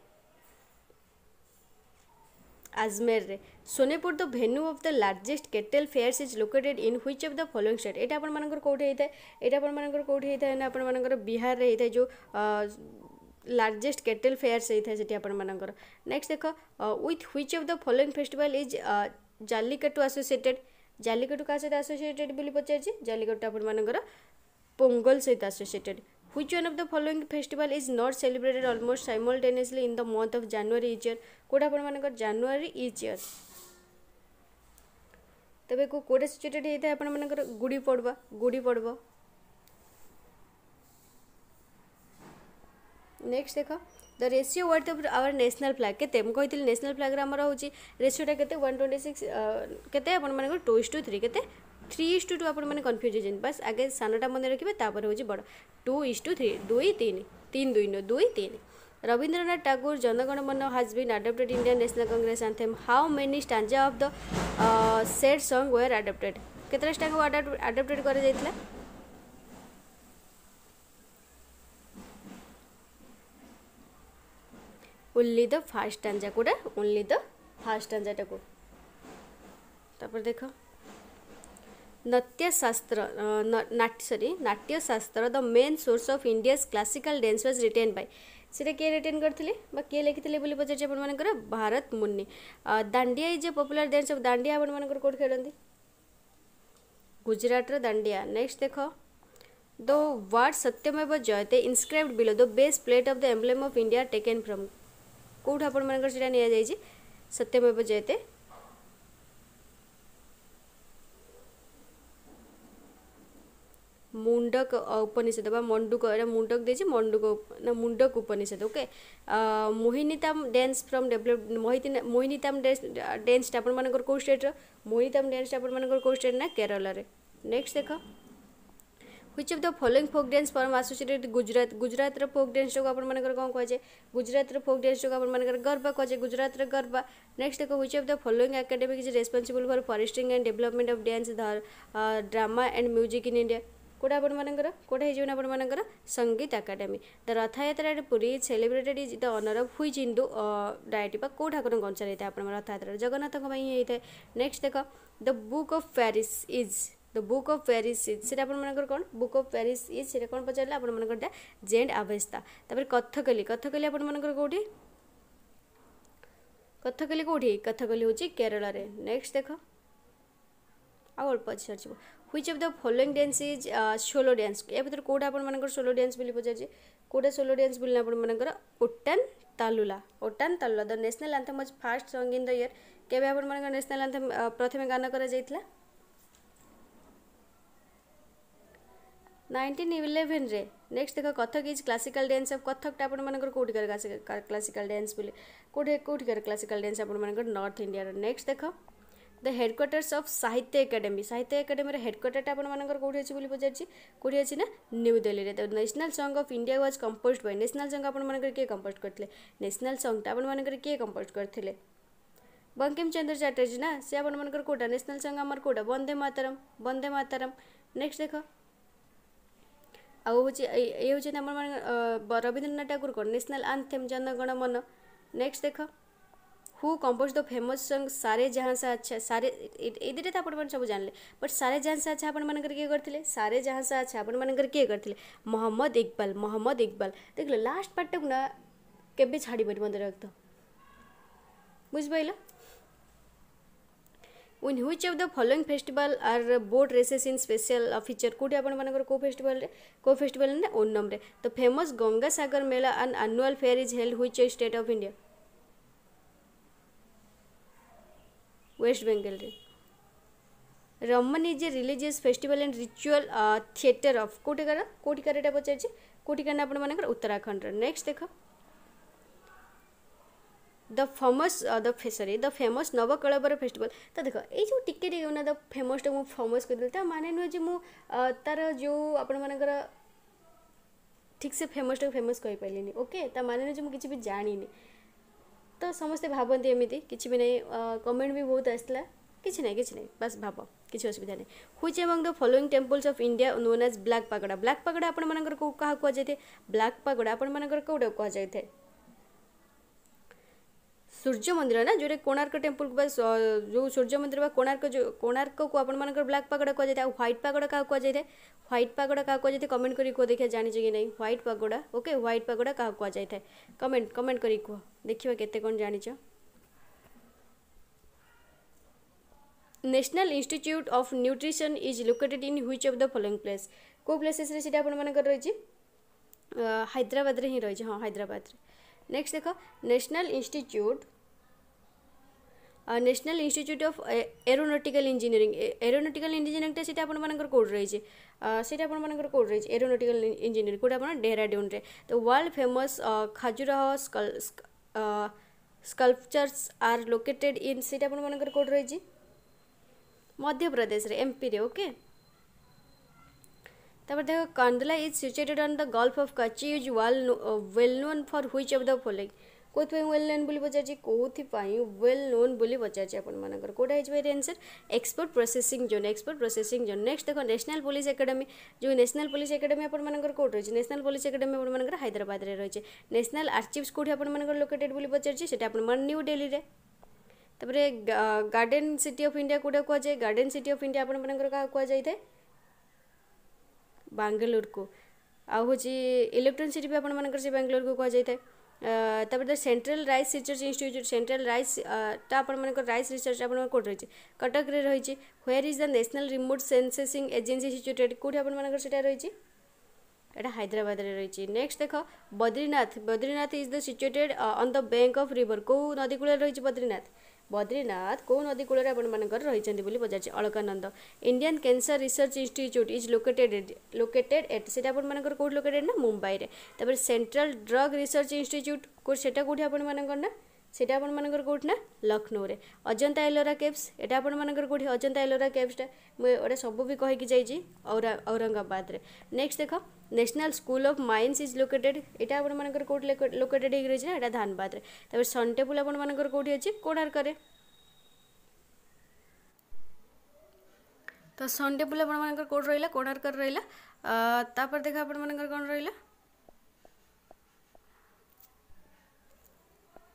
ଆଜମେରରେ Sonepur the venue of the largest cattle fairs is located in which of the following state ଏଇଟା ଆପଣମାନଙ୍କର କେଉଁଠି ହେଇଥାଏ ଏଇଟା ଆପଣମାନଙ୍କର କେଉଁଠି ହେଇଥାଏ ନା ଆପଣମାନଙ୍କର ବିହାରରେ ହେଇଥାଏ ଯେଉଁ ଲାର୍ଜେଷ୍ଟ କେଟେଲ୍ ଫେୟାର୍ସ ହେଇଥାଏ ସେଠି ଆପଣମାନଙ୍କର ନେକ୍ସଟ ଦେଖ with which of the following festival is Jallikattu associated Jallikattu କାହା ସହିତ ଆସୋସିଏଟେଡ୍ ବୋଲି ପଚାରିଛି ଜାଲିକାଟୁ ଆପଣମାନଙ୍କର ପୋଙ୍ଗଲ ସହିତ associated Which one of the following festival is not celebrated almost simultaneously in the month of January each year? कोटा अपन मानकर January each year. तबे को कोटा सिचुएटेड है था अपन मानकर गुड़ी पड़वा गुड़ी पड़वा नेक्स्ट देख the ratio what of our national flag के मु कही नेशनल फ्लैग आमर हूँ रेसीओटा के वन ट्वेंटी सिक्स के टू इस टू थ्री के থ্রি ইস টু টু আপনার কনফ্ୟୁଜ୍ ହେଇଛନ୍ତି ବାସ୍ ଆଗେ ସାନଟା ମନେ ରଖିବେ ତାପରେ ହେଉଛି ବଡ଼ ଟୁ ଇସ୍ ଟୁ ଥ୍ରୀ ଦୁଇ ତିନି ତିନି ଦୁଇ ନୁହଁ ଦୁଇ ତିନି Rabindranath Tagore Jana Gana Mana has been adopted Indian National Congress anthem. How many stanza of the uh, said song were adopted? কেতটা স্টাঙ্গু আডাপ্টেড করা যাইতিলা ওনলি দ ফার্স্ট স্টাঞ্জা কোটা ওনলি দ ফার্স্ট স্টাঞ্জাটাকু তারপর দেখো Natyasastra, uh, not, not, sorry, Natyasastra, the main source of India's classical dance was written by সেটা কে written করলে বা কে লিখিলে বলে পচারছি আপনার Bharat Muni Dandiya is a popular dance of Dandiya আপনার কোটি খেলতে গুজরাটর দাণ্ডিয়া নেক্সট দেখ the word Satyameva Jayate inscribed below the base plate of the emblem of India taken from कोठ आपण मानकर सेटा निया जाई सत्यमेव जयते मुंडक उपनिषद बा मंडूक मुंडक देछि मंडूक ना Mundak Upanishad okay Mohiniyattam dance from develop Mohini Mohiniyattam dance टा आपण मानकर को मोहिनीताम डांस टा आपण स्टेट ना केरल रे नेक्स्ट देख which of the following folk dance form associated Gujarat Gujarat folk dance को आपण मानकर कोन गुजरात फोक डांस को आपण मानकर गरबा गुजरात गर्वा नेक्स्ट देख which of the following academic is responsible for fostering and development of dance drama and music in India କୋଉଟା ଆପଣମାନଙ୍କର କୋଉଟା ହେଇଯିବ ନା ଆପଣମାନଙ୍କର ସଙ୍ଗୀତ ଏକାଡେମୀ ଦ ରଥଯାତ୍ରାରେ Puri celebrated is the honour of whose Hindu deity ବା କେଉଁ ଠାକୁରଙ୍କ ଅନୁସାରେ ହେଇଥାଏ ଆପଣଙ୍କ ରଥଯାତ୍ରାରେ ଜଗନ୍ନାଥଙ୍କ ପାଇଁ ହେଇଥାଏ ନେକ୍ସଟ ଦେଖ the book of Paris is the book of Paris is ସେଇଟା ଆପଣମାନଙ୍କର କ'ଣ ବୁକ୍ ଅଫ୍ ପ୍ୟାରିସ୍ ଇଜ୍ ସେଇଟା କ'ଣ ପଚାରିଲେ ଆପଣମାନଙ୍କର ଏଇଟା ଜେଣ୍ଡ ଆଭେସ୍ତା ତାପରେ କଥକଲି କଥକଲି ଆପଣମାନଙ୍କର କେଉଁଠି କଥକଲି କେଉଁଠି କଥକଲି ହେଉଛି କେରଳରେ ନେକ୍ସଟ ଦେଖ ଆଉ ଅଳ୍ପ ଅଛି ସରିଯିବ which of the following dance is solo dance या भितर कौटा आपर सोलो डैन्स पचारे कौटा सोलो डांस बोलने आपर ओटान तालुला ओटान तालुला the national anthem was first sung in the year के नेशनल आंथम प्रथम गान कर नाइंटीन इलेवेन नेक्स्ट देख Kathak is classical dance of Kathak आपर कौटिकार क्लासिकल डैन्स बोले कौटिकार क्लासिकल डांस आपर नर्थ इंडिया नेक्स्ट देख the headquarters of Sahitya Akademi Sahitya ଏକାଡେମୀର ହେଡ଼କ୍ୱାର୍ଟରଟା ଆପଣମାନଙ୍କର କେଉଁଠି ଅଛି ବୋଲି ପଚାରିଛି କେଉଁଠି ଅଛି ନା ନ୍ୟୁଦିଲ୍ଲୀରେ ତ national song of India was compose by national song ଆପଣମାନଙ୍କର କିଏ କମ୍ପୋଜ୍ କରିଥିଲେ ନ୍ୟାସନାଲ୍ ସଙ୍ଗଟା ଆପଣମାନଙ୍କର କିଏ କମ୍ପୋଜ୍ କରିଥିଲେ ବଙ୍କିମ ଚନ୍ଦ୍ର ଚାଟାର୍ଜୀ ନା ସେ ଆପଣମାନଙ୍କର କେଉଁଟା ନ୍ୟାସନାଲ୍ ସଙ୍ଗ ଆମର କେଉଁଟା ବନ୍ଦେ ମାତାରମ୍ ବନ୍ଦେ ମାତାରମ୍ ନେକ୍ସଟ ଦେଖ ଆଉ ହେଉଛି ଏ ହେଉଛନ୍ତି ଆମର ରବୀନ୍ଦ୍ରନାଥ ଠାକୁର କ'ଣ ନ୍ୟାସନାଲ୍ ଆନ୍ଥେମ୍ ଜନଗଣ ମନ ନେକ୍ସଟ ଦେଖ हु कंपोज द फेमस संग सारे जहाँ सा अच्छा सारे ए तो आप सब जान लें बट सारे जहाँ सा अच्छा आपण मान किए करते सारे जहाँ सा अच्छा आपण मान किए करते मोहम्मद इकबाल मोहम्मद इकबाल देख लो लास्ट पार्ट टाक ना केबे छाड़ी मन रख pile in which of the following festival are boat races in special a feature कौटी आपर कौ फेस्टिवल कौ फेस्टिवल ओनम तो famous Sagar Mela and annual fair is held which state of India West Bengal Raman is a religious festival and ritual uh, theater of कौटिकार Kotikara टा पचाइए कोटिकाना आपण मानकर उत्तराखंड नेक्स्ट देख द फेमस द फेसरी द फेमस नवकलबर फेस्टिवल तो देख ये टिके ना द फेमसटा मुझे फेमस कर ता माने नुहे जे तार जो आपण मानकर ठीक से फेमस फेमसटा फेमस कही पारे ओके ता माने नुहे मुझे किसी भी जानी ତ ସମସ୍ତେ ଭାବନ୍ତି ଏମିତି କିଛି ବି ନାହିଁ କମେଣ୍ଟ ବି ବହୁତ ଆସିଥିଲା କିଛି ନାହିଁ କିଛି ନାହିଁ ବାସ୍ ଭାବ କିଛି ଅସୁବିଧା ନାହିଁ which among the following temples of India known as black pagoda black pagoda ଆପଣମାନଙ୍କର କେଉଁ କାହା କୁହାଯାଇଥାଏ ବ୍ଲାକ୍ ପାଗଡ଼ା ଆପଣମାନଙ୍କର କେଉଁଟାକୁ କୁହାଯାଇଥାଏ सूर्य मंदिर ना जो कोणार्क टेम्पल जो सूर्य मंदिर कोणार्क जो कोणार्क को आपर ब्लाक पगड़ा कहुए आ ह्वैट पगड़ा क्या कहुए ह्वैट पगड़ा क्या कहुए कमेंट कर देखिए जाने कि नहीं ह्वैट पगड़ा ओके ह्वैट पगड़ा क्या कहुए कमेंट कमेंट कर देखिए के national institute of nutrition is located in which of the following place को प्लेसेस रे सीटा आपण मानकर रहिजे हैदराबाद रे ही रहिजे हां हैदराबाद नेक्स्ट देखो national institute national institute of aeronautical engineering aeronautical ଇଞ୍ଜିନିୟରିଂଟା ସେଇଟା ଆପଣମାନଙ୍କର କେଉଁଠି ରହିଛି ସେଇଟା ଆପଣମାନଙ୍କର କେଉଁଠି ରହିଛି ଏରୋନଟିକାଲ ଇଞ୍ଜିନିୟରିଂ କେଉଁଟା ଆପଣ ଡେହରାଡୁନରେ ତ world famous Khajuraho sculptures are located in ସେଇଟା ଆପଣମାନଙ୍କର କେଉଁଠି ରହିଛି ମଧ୍ୟପ୍ରଦେଶରେ ଏମ୍ପିରେ ଓକେ তারপর দেখো Kandla is situated on the gulf of Kutch is well well known for which of the following कौन वेल नोन पचार कौपाई वेल नोन पचार मानकर कौटा हो answer export processing zone export processing zone next देखो नेशनल पुलिस एकाडेमी जो national police academy आपर कौट रही है नेशनल पुलिस एकाडेमी आपर हाइद्राद रही है नेशनल आर्चिव्स कौटे आपर लोकेटेड बोली न्यू डेली तपर गार्डेन सिटी ऑफ इंडिया कौटा कहुए गार्डेन सिटी अफ इंडिया आपर क्या कहुए थाएंगालोर को आज हूँ इलेक्ट्रोनिक सिटी भी आपर से बांगालोर को कहुए ତାପରେ central rice research institute central rice ତା ଆପଣମାନଙ୍କର ରାଇସ୍ ରିସର୍ଚ୍ଚ ଆପଣଙ୍କର କେଉଁଠି ରହିଛି କଟକରେ ରହିଛି where is the national remote sensing agency situated କେଉଁଠି ଆପଣମାନଙ୍କର ସେଇଟା ରହିଛି এটা হাইদ্রাবাদে রয়েছে নেক্সট দেখ Badrinath Badrinath is the situated on the bank of river কেউ নদীকূলে রয়েছে বদ্রীনাথ बद्रीनाथ को नदीकूल आइसकेपछि पचास Alaknanda India cancer research institute is लोेटेड located at सिटा को मम्ब्र तपाईँले सन्ट्रा ड्रग रिसर्च ना? सीटा आपर कौटना लक्षण में अजंता एलोरा केवस यहाँ आपर कौटी अजंता एलोरा केवसटा मुझे सब भी कहीकि औरंगाबाद नेक्स्ट देख national school of mines is located यहाँ आपर कौट लोकेटेड रही है धानबाद सन टेबुल आपर कौटी अच्छे कोणार्क तो सन टेबुल आपर कौट रहा कोणार्क रहा देख आपर कौन रहा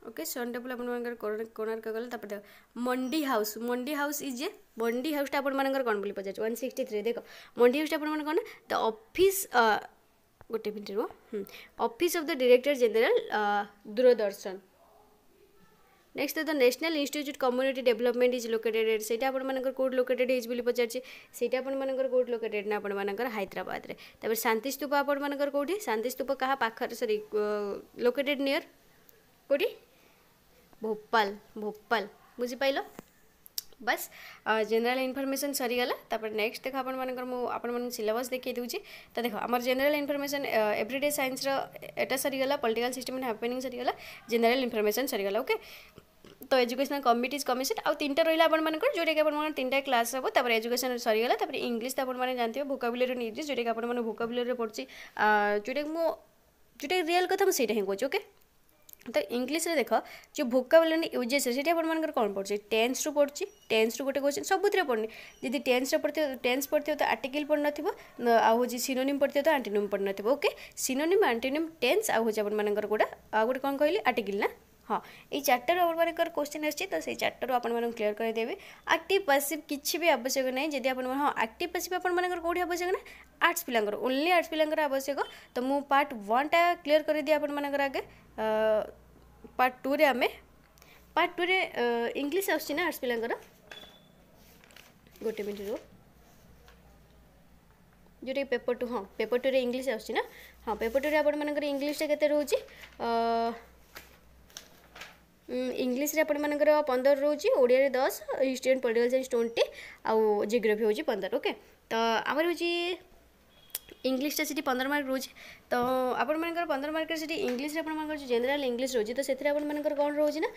ওকে ସନ୍ ଟେବୁଲ୍ ଆପଣମାନଙ୍କର କୋଣାର୍କଗଲେ ତାପରେ ଦେଖ Mandi house Mandi house is a Mandi ହାଉସ୍ଟା ଆପଣମାନଙ୍କର କ'ଣ ବୋଲି ପଚାରୁଛି ୱାନ୍ ସିକ୍ସଟି ଥ୍ରୀ ଦେଖ ମଣ୍ଡି ହାଉସ୍ଟା ଆପଣମାନେ କ'ଣ ଦ ଅଫିସ୍ ଗୋଟେ ମିନିଟ୍ ରୁହ office of the director general Doordarshan next তো national institute community development is located সেইটা আপনার কোর্ট লোকেটেড হয়েছে বলে পচারছি সেইটা আপনার কোর্ট লোকেটেড না আপনার হাইদ্রাবাদে তারপরে শান্তিস্তূপ আপনার কোটি শান্তিস্তূপ কাহা পাখে সরি লোকেটেড নিয়র কোটি भोपाल भोपाल बुझिपाइल ବାସ୍ ଜେନେରାଲ୍ ଇନଫର୍ମେସନ୍ ସରିଗଲା ତାପରେ ନେକ୍ସଟ ଦେଖ ଆପଣମାନଙ୍କର ମୁଁ ଆପଣମାନଙ୍କୁ ସିଲାବସ୍ ଦେଖାଇ ଦେଉଛି ତ ଦେଖ ଆମର ଜେନେରାଲ୍ ଇନଫର୍ମେସନ୍ ଏଭ୍ରିଡେ ସାଇନ୍ସର ଏଟା ସରିଗଲା ପଲିଟିକାଲ୍ ସିଷ୍ଟମ୍ ଆଣ୍ଡ ହ୍ୟାପେନିଂ ସରିଗଲା ଜେନେରାଲ୍ ଇନଫର୍ମେସନ୍ ସରିଗଲା ଓକେ ତ ଏଜୁକେସନାଲ୍ କମିଟିଜ୍ କମିଶନ୍ ଆଉ ତିନିଟା ରହିଲା ଆପଣମାନଙ୍କର ଯେଉଁଟାକି ଆପଣମାନଙ୍କର ତିନିଟା କ୍ଲାସ୍ ହେବ ତାପରେ ଏଜୁକେସନ୍ ସରିଗଲା ତାପରେ ଇଂଲିଶ ତ ଆପଣମାନେ ଜାଣିଥିବେ ଭୋକାବୁଲାରୀ ନେଇଛି ଯେଉଁଟାକି ଆପଣମାନେ ଭୋକାବୁଲାରୀରେ ପଡ଼ୁଛି ଯେଉଁଟାକି ମୁଁ ଯେଉଁଟାକି ରିଅଲ୍ କଥା ମୁଁ ସେଇଟା ହିଁ କହୁଛି ଓକେ ତ ଇଂଲିଶରେ ଦେଖ ଯେଉଁ ଭୋକାବୁଲାରୀ ୟୁଜେସ୍ ସେଠି ଆପଣମାନଙ୍କର କ'ଣ ପଡ଼ୁଛି ଟେନ୍ସରୁ ପଡ଼ୁଛି ଟେନ୍ସରୁ ଗୋଟେ କୋଶ୍ଚିନ୍ ସବୁଥିରେ ପଡ଼ୁନି ଯଦି ଟେନ୍ସରେ ପଡ଼ିଥିବ ଟେନ୍ସ ପଡ଼ିଥିବ ତ ଆର୍ଟିକିଲ୍ ପଡ଼ିନଥିବ ଆଉ ହେଉଛି ସିନୋନିମ୍ ପଡ଼ିଥିବ ତ ଆଣ୍ଟିନିମ୍ ପଡ଼ିନଥିବ ଓକେ ସିନୋନିମ୍ ଆଣ୍ଟିନିମ୍ ଟେନ୍ସ ଆଉ ହେଉଛି ଆପଣମାନଙ୍କର ଗୋଟେ ଆଉ ଗୋଟେ କ'ଣ କହିଲେ ଆର୍ଟିକିଲ୍ ନା हाँ ये चार्टर आपने क्वेश्चन अच्छे तो से चार्टर आपको क्लीयर करदेवी आक्ट पासीव किसी भी आवश्यक नहीं जब आप हाँ आक्ट पासीव आपर कौटी आवश्यक ना आर्ट्स पिला ओनली आर्ट्स पिला आवश्यक तो मुझ पार्ट वाटा क्लीयर कर दिए आपर आगे पार्ट टू रे आम part two English as arts पिला गोटे मिनट रू जोटा पेपर टू हाँ पेपर टू रे इंग्लीश आस हाँ पेपर टू आपर इंग्लीशा के रोचे इङ्गलीस आप्र पन्ध्र रुचिओड दस पोलिटिकल सइन्स 20 आ जियोग्राफी होची 15 ओके त आम 15 मार्क म तो आपर पंद्रह मार्क से इंग्लीश आपर जेनेल इंग्लीश रोज तो आपर कौन रोचे ना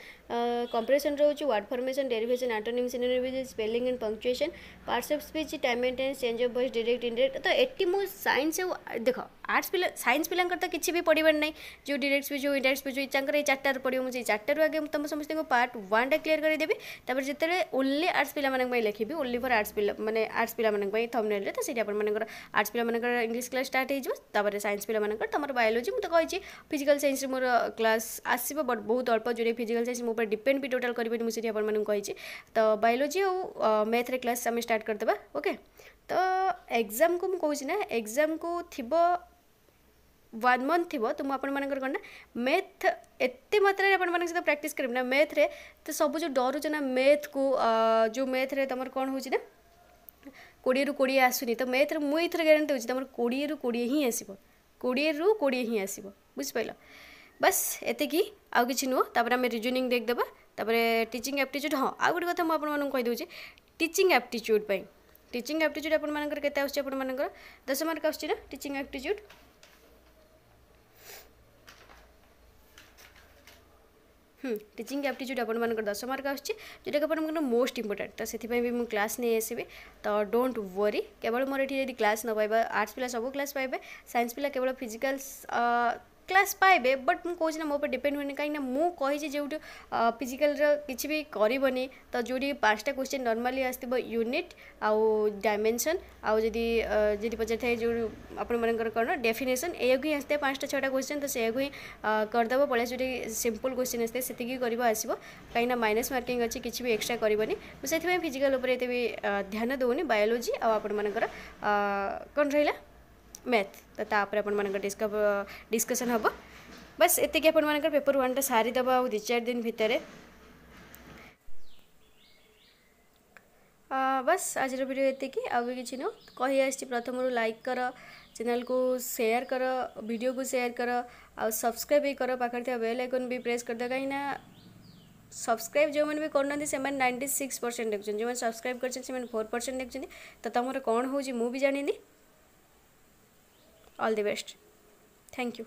comprehension rose word formation derivation antonym synonyms spelling and punctuation parts of speech time maintenance change of voice direct indirect तो ये मुझ सैंस देख आर्ट्स पिला सैंस पिला तो किसी भी पढ़वे ना जो डिरेक्ट स्पीच हो इंडिरेक्ट स्पीच हो चार्टार पड़ो मुझे चार्टर आगे तुम समस्त पार्ट वन टा क्लीयर करदेवी तब जितने ओनली आर्ट्स पाला लिखे ओनली फर आर्ट्स पिला मैंने आर्ट्स पिला थम्नेल तो सीट आप आर्ट्स पिला इंग्लीश क्लास स्टार्ट होता है सैंस पिला ପିଲାମାନଙ୍କର ତୁମର ବାୟୋଲୋଜି ମୁଁ ତ କହିଛି ଫିଜିକାଲ୍ ସାଇନ୍ସରେ ମୋର କ୍ଲାସ୍ ଆସିବ ବଟ୍ ବହୁତ ଅଳ୍ପ ଯେଉଁଟା ଫିଜିକାଲ୍ ସାଇନ୍ସ ମୋ ଉପରେ ଡିପେଣ୍ଡ ବି ଟୋଟାଲ୍ କରିବେନି ମୁଁ ସେଠି ଆପଣମାନଙ୍କୁ କହିଛି ତ ବାୟୋଲୋଜି ଆଉ ମ୍ୟାଥ୍ରେ କ୍ଲାସ୍ ଆମେ ଷ୍ଟାର୍ଟ କରିଦେବା ଓକେ ତ ଏକ୍ଜାମ୍କୁ ମୁଁ କହୁଛି ନା ଏକ୍ଜାମ୍କୁ ଥିବ ୱାନ୍ ମନ୍ଥ ଥିବ ତ ମୁଁ ଆପଣମାନଙ୍କର କ'ଣ ନା ମେଥ୍ ଏତେ ମାତ୍ରାରେ ଆପଣମାନଙ୍କ ସହିତ ପ୍ରାକ୍ଟିସ୍ କରିବି ନା ମେଥ୍ରେ ତ ସବୁ ଯେଉଁ ଡରୁଛ ନା ମେଥ୍କୁ ଯେଉଁ ମେଥ୍ରେ ତୁମର କ'ଣ ହେଉଛି ନା କୋଡ଼ିଏରୁ କୋଡ଼ିଏ ଆସୁନି ତ ମେଥ୍ରେ ମୁଁ ଏଇଥର ଗ୍ୟାରେଣ୍ଟି ଦେଉଛି ତୁମର କୋଡ଼ିଏରୁ କୋଡ଼ିଏ ହିଁ ଆସିବ କୋଡ଼ିଏରୁ କୋଡ଼ିଏ ହିଁ ଆସିବ ବୁଝିପାରିଲ ବାସ୍ ଏତିକି ଆଉ କିଛି ନୁହଁ ତାପରେ ଆମେ ରିଜନିଂ ଦେଖିଦେବା ତାପରେ ଟିଚିଂ ଆପ୍ଟିଚ୍ୟୁଡ଼୍ ହଁ ଆଉ ଗୋଟେ କଥା ମୁଁ ଆପଣମାନଙ୍କୁ କହିଦେଉଛି ଟିଚିଂ ଆପ୍ଟିଚ୍ୟୁଡ଼୍ ପାଇଁ ଟିଚିଂ ଆପ୍ଟିଚ୍ୟୁଡ଼୍ ଆପଣମାନଙ୍କର କେତେ ଆସୁଛି ଆପଣମାନଙ୍କର ଦଶ ମାର୍କ ଆସୁଛି ନା ଟିଚିଂ ଆପ୍ଟିଚ୍ୟୁଡ଼୍ ହୁଁ ଟିଚିଂ ଆପ୍ଟିଚ୍ୟୁଡ଼୍ ଆପଣମାନଙ୍କର ଦଶ ମାର୍କ ଆସୁଛି ଯେଉଁଟାକି ଆପଣଙ୍କର ମୋଷ୍ଟ ଇମ୍ପୋର୍ଟାଣ୍ଟ ତ ସେଥିପାଇଁ ବି ମୁଁ କ୍ଲାସ୍ ନେଇ ଆସିବି ତ ଡୋଣ୍ଟ ୱରି କେବଳ ମୋର ଏଠି ଯଦି କ୍ଲାସ୍ ନ ପାଇବା ଆର୍ଟ୍ସ ପିଲା ସବୁ କ୍ଲାସ୍ ପାଇବେ ସାଇନ୍ସ ପିଲା କେବଳ ଫିଜିକାଲ୍ କ୍ଲାସ୍ ପାଇବେ ବଟ୍ ମୁଁ କହୁଛି ନା ମୋ ଉପରେ ଡିପେଣ୍ଡ ହୁଏନି କାହିଁକିନା ମୁଁ କହିଛି ଯେଉଁଠି ଫିଜିକାଲ୍ର କିଛି ବି କରିବନି ତ ଯେଉଁଠି ପାଞ୍ଚଟା କୋଶ୍ଚିନ୍ ନର୍ମାଲି ଆସିଥିବ ୟୁନିଟ୍ ଆଉ ଡାଇମେନସନ୍ ଆଉ ଯଦି ଯଦି ପଚାରିଥାଏ ଯେଉଁ ଆପଣମାନଙ୍କର କ'ଣ ଡେଫିନେସନ୍ ଏହାକୁ ହିଁ ଆସିଥାଏ ପାଞ୍ଚଟା ଛଅଟା କୋଶ୍ଚିନ୍ ତ ସେୟାକୁ ହିଁ କରିଦେବ ପଳେଇ ଯେଉଁଠି ସିମ୍ପଲ୍ କୋଶ୍ଚିନ୍ ଆସିଥାଏ ସେତିକି କରିବ ଆସିବ କାହିଁକିନା ମାଇନସ୍ ମାର୍କିଂ ଅଛି କିଛି ବି ଏକ୍ସଟ୍ରା କରିବନି ମୁଁ ସେଥିପାଇଁ ଫିଜିକାଲ୍ ଉପରେ ଏତେ ବି ଧ୍ୟାନ ଦେଉନି ବାୟୋଲୋଜି ଆଉ ଆପଣମାନଙ୍କର କ'ଣ ରହିଲା मैथ तो आपको डिस्कव डिस्कसन हम बस ये आपर पेपर वन सारीद दि चार दिन भितर बस आज भिडियो ये आगे किसी नु कही आ प्रथम लाइक कर चैनल को शेयर कर वीडियो को शेयर कर आ सब्सक्राइब भी कर पाखे बेल आइकन भी प्रेस करदे कहीं सब्सक्राइब जो मैंने भी करना से नाइंटी सिक्स परसेंट देखते जो मैंने सब्सक्राइब कर फोर परसेंट देखते तो तुम कौन हो जानी all the best thank you